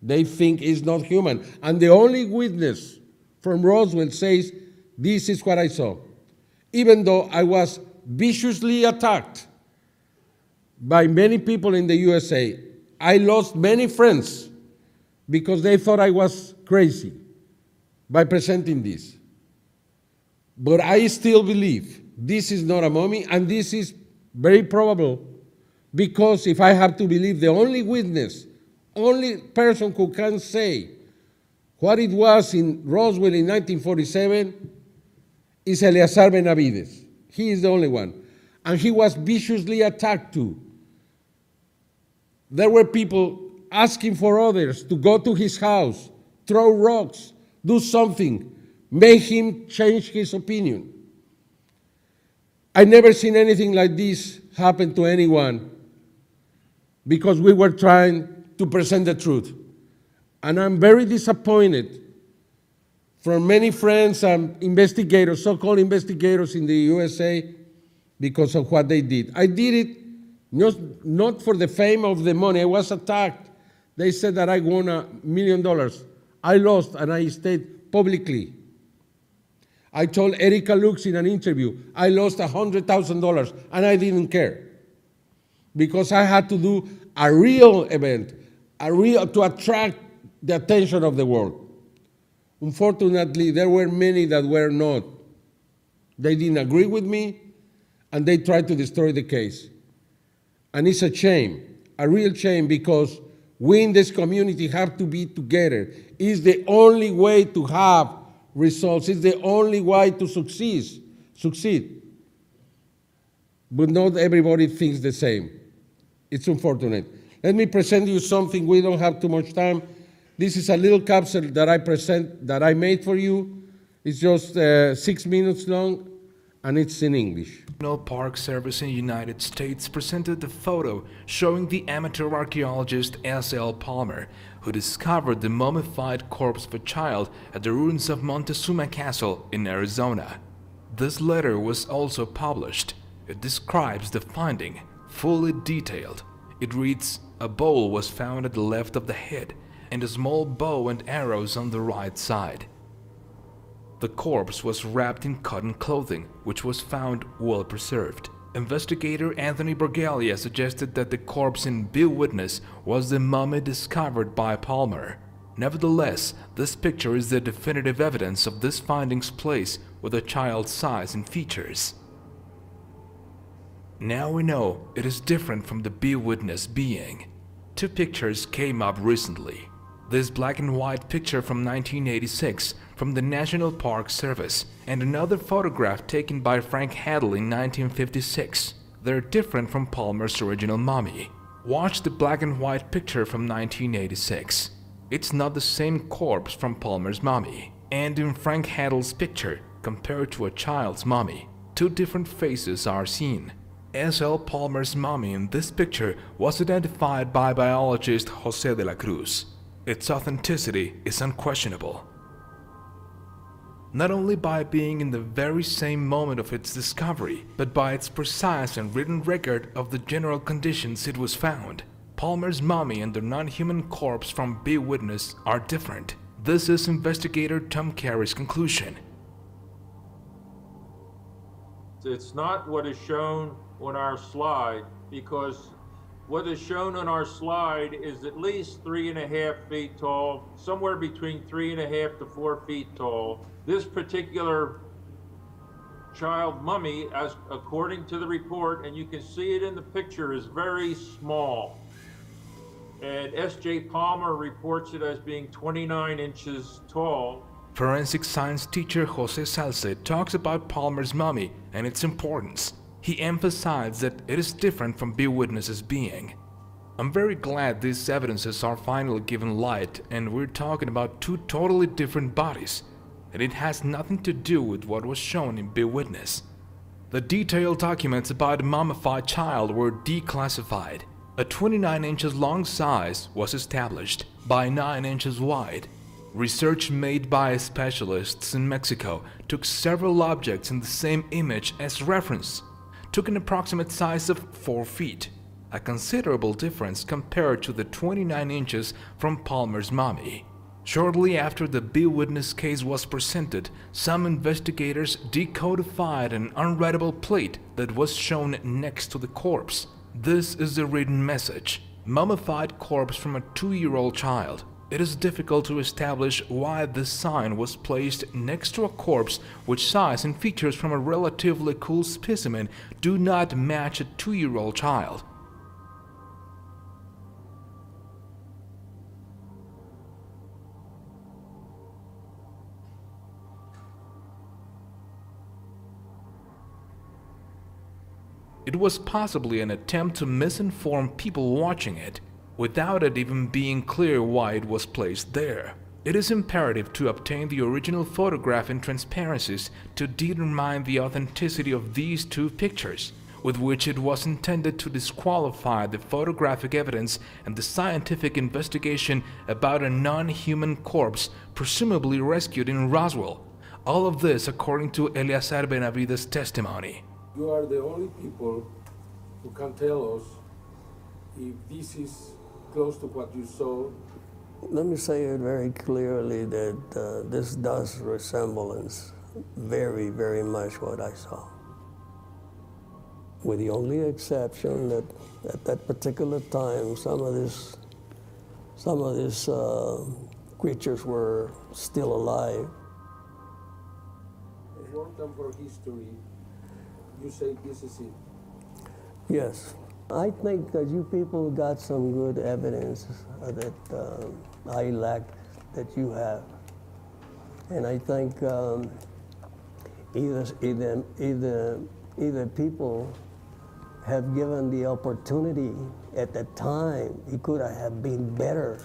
They think it's not human. And the only witness from Roswell says, This is what I saw. Even though I was viciously attacked by many people in the USA, I lost many friends because they thought I was crazy by presenting this. But I still believe this is not a mummy, and this is very probable because if I have to believe the only witness, only person who can say what it was in Roswell in 1947 is Eleazar Benavides. He is the only one. And he was viciously attacked too. There were people asking for others to go to his house, throw rocks, do something, make him change his opinion. I never seen anything like this happen to anyone because we were trying to present the truth. And I'm very disappointed from many friends and investigators, so called investigators in the USA, because of what they did. I did it not, not for the fame of the money, I was attacked. They said that I won a million dollars. I lost and I stayed publicly. I told Erica Lukes in an interview, I lost $100,000 and I didn't care because I had to do a real event, a real to attract the attention of the world. Unfortunately, there were many that were not. They didn't agree with me and they tried to destroy the case. And it's a shame, a real shame, because we in this community have to be together. It's the only way to have results. It's the only way to succeed. Succeed. But not everybody thinks the same. It's unfortunate. Let me present you something. We don't have too much time. This is a little capsule that I present that I made for you. It's just uh, six minutes long, and it's in English. National Park Service in United States presented a photo showing the amateur archaeologist S.L. Palmer, who discovered the mummified corpse of a child at the ruins of Montezuma Castle in Arizona. This letter was also published. It describes the finding, fully detailed. It reads, A bowl was found at the left of the head, and a small bow and arrows on the right side. The corpse was wrapped in cotton clothing, which was found well preserved. Investigator Anthony Bragalia suggested that the corpse in Be Witness was the mummy discovered by Palmer. Nevertheless, this picture is the definitive evidence of this finding's place with a child's size and features. Now we know it is different from the Be Witness being. Two pictures came up recently. This black and white picture from 1986 from the National Park Service and another photograph taken by Frank Hadley in 1956. They're different from Palmer's original mummy. Watch the black and white picture from 1986. It's not the same corpse from Palmer's mummy. And in Frank Hadley's picture, compared to a child's mummy, two different faces are seen. S.L. Palmer's mummy in this picture was identified by biologist Jose de la Cruz. Its authenticity is unquestionable. Not only by being in the very same moment of its discovery, but by its precise and written record of the general conditions it was found. Palmer's mummy and the non-human corpse from Be Witness are different. This is investigator Tom Carey's conclusion. It's not what is shown on our slide because what is shown on our slide is at least three and a half feet tall, somewhere between three and a half to four feet tall. This particular child mummy, as according to the report, and you can see it in the picture, is very small. And S.J. Palmer reports it as being 29 inches tall. Forensic science teacher Jose Salce talks about Palmer's mummy and its importance. He emphasized that it is different from Be Witness's being. I'm very glad these evidences are finally given light and we're talking about two totally different bodies, and it has nothing to do with what was shown in Be Witness. The detailed documents about a mummified child were declassified. A 29 inches long size was established by 9 inches wide. Research made by specialists in Mexico took several objects in the same image as reference took an approximate size of 4 feet, a considerable difference compared to the 29 inches from Palmer's mummy. Shortly after the Be Witness case was presented, some investigators decodified an unreadable plate that was shown next to the corpse. This is the written message. Mummified corpse from a two-year-old child. It is difficult to establish why this sign was placed next to a corpse which size and features from a relatively cool specimen do not match a two-year-old child. It was possibly an attempt to misinform people watching it without it even being clear why it was placed there. It is imperative to obtain the original photograph and transparencies to determine the authenticity of these two pictures, with which it was intended to disqualify the photographic evidence and the scientific investigation about a non-human corpse presumably rescued in Roswell. All of this according to Eleazar Benavides' testimony. You are the only people who can tell us if this is close to what you saw? Let me say it very clearly that uh, this does resemblance very, very much what I saw. With the only exception that at that particular time, some of this, some of these uh, creatures were still alive. Time for history, you say this is it. Yes. I think that you people got some good evidence that uh, I lack that you have. And I think um, either, either, either, either people have given the opportunity at the time, it could have been better.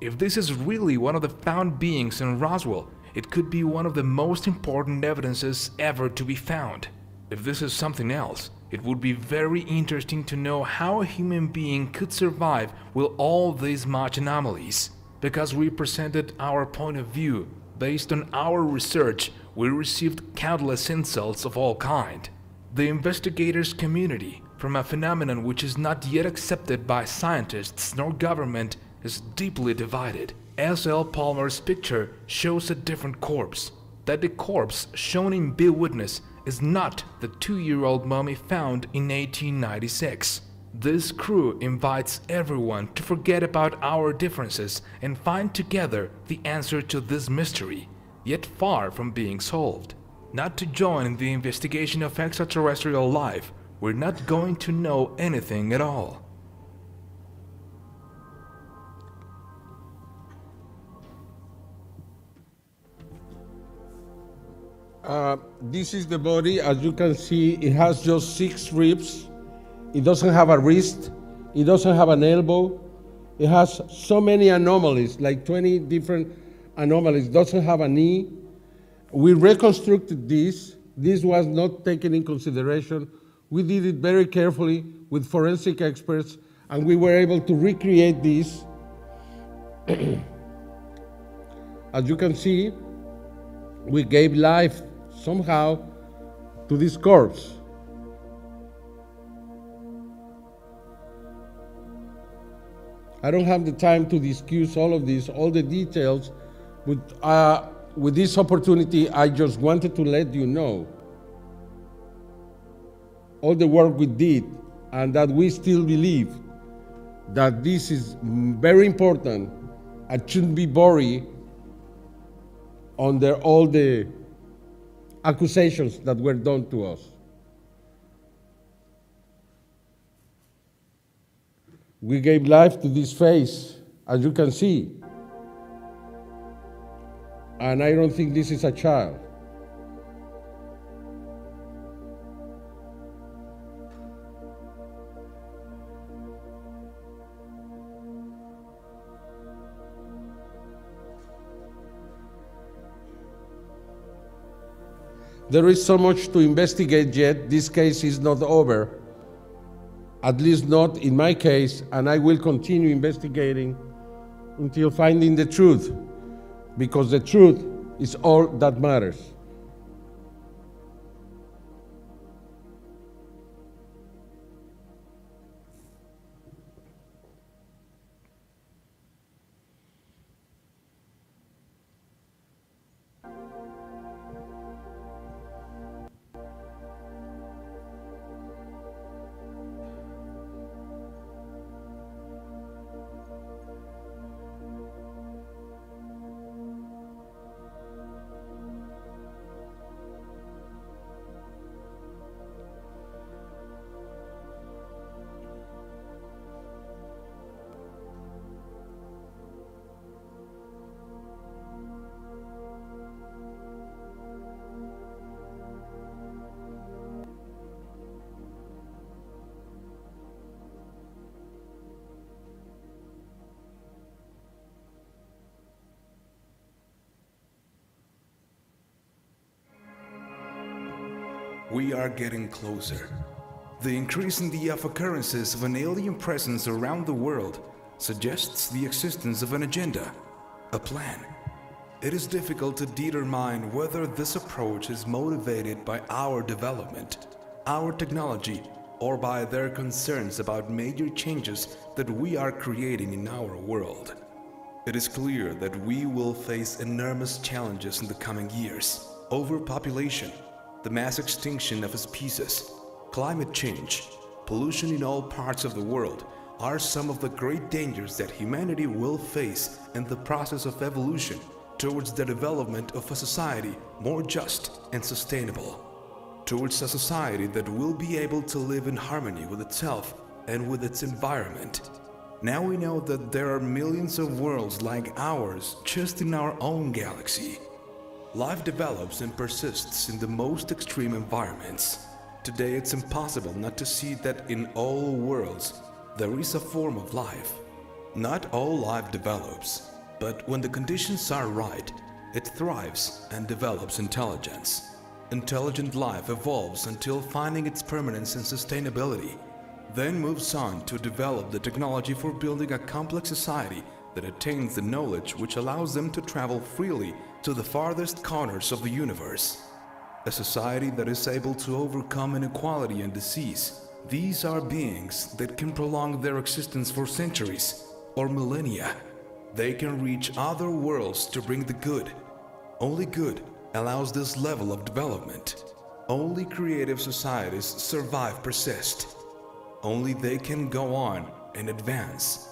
If this is really one of the found beings in Roswell, it could be one of the most important evidences ever to be found. If this is something else, it would be very interesting to know how a human being could survive with all these much anomalies. Because we presented our point of view, based on our research, we received countless insults of all kind. The investigators community, from a phenomenon which is not yet accepted by scientists nor government, is deeply divided. S.L. Palmer's picture shows a different corpse. That the corpse shown in Be Witness is not the two-year-old mummy found in 1896. This crew invites everyone to forget about our differences and find together the answer to this mystery, yet far from being solved. Not to join in the investigation of extraterrestrial life, we're not going to know anything at all. Uh, this is the body. As you can see, it has just six ribs. It doesn't have a wrist. It doesn't have an elbow. It has so many anomalies, like 20 different anomalies. It doesn't have a knee. We reconstructed this. This was not taken in consideration. We did it very carefully with forensic experts, and we were able to recreate this. As you can see, we gave life somehow to this corpse. I don't have the time to discuss all of this, all the details, but uh, with this opportunity, I just wanted to let you know all the work we did and that we still believe that this is very important and shouldn't be buried under all the accusations that were done to us. We gave life to this face, as you can see. And I don't think this is a child. There is so much to investigate yet. This case is not over, at least not in my case, and I will continue investigating until finding the truth, because the truth is all that matters. We are getting closer. The increase in the occurrences of an alien presence around the world suggests the existence of an agenda, a plan. It is difficult to determine whether this approach is motivated by our development, our technology, or by their concerns about major changes that we are creating in our world. It is clear that we will face enormous challenges in the coming years. Overpopulation, the mass extinction of species, climate change, pollution in all parts of the world are some of the great dangers that humanity will face in the process of evolution towards the development of a society more just and sustainable, towards a society that will be able to live in harmony with itself and with its environment. Now we know that there are millions of worlds like ours just in our own galaxy. Life develops and persists in the most extreme environments. Today it's impossible not to see that in all worlds there is a form of life. Not all life develops, but when the conditions are right, it thrives and develops intelligence. Intelligent life evolves until finding its permanence and sustainability, then moves on to develop the technology for building a complex society that attains the knowledge which allows them to travel freely to the farthest corners of the universe. A society that is able to overcome inequality and disease. These are beings that can prolong their existence for centuries or millennia. they can reach other worlds to bring the good. Only good allows this level of development. Only creative societies survive persist. Only they can go on and advance.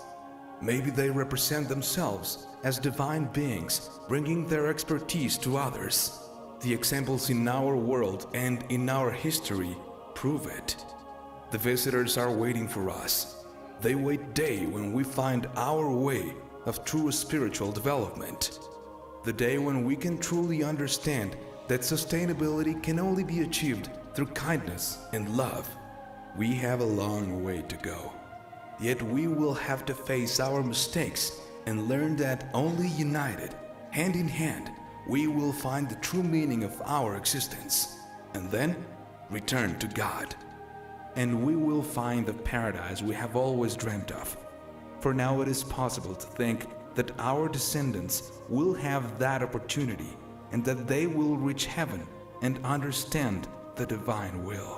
Maybe they represent themselves as divine beings, bringing their expertise to others. The examples in our world and in our history prove it. The visitors are waiting for us. They wait day when we find our way of true spiritual development. The day when we can truly understand that sustainability can only be achieved through kindness and love. We have a long way to go. Yet we will have to face our mistakes and learn that only united, hand in hand, we will find the true meaning of our existence and then return to God. And we will find the paradise we have always dreamt of. For now it is possible to think that our descendants will have that opportunity and that they will reach heaven and understand the divine will.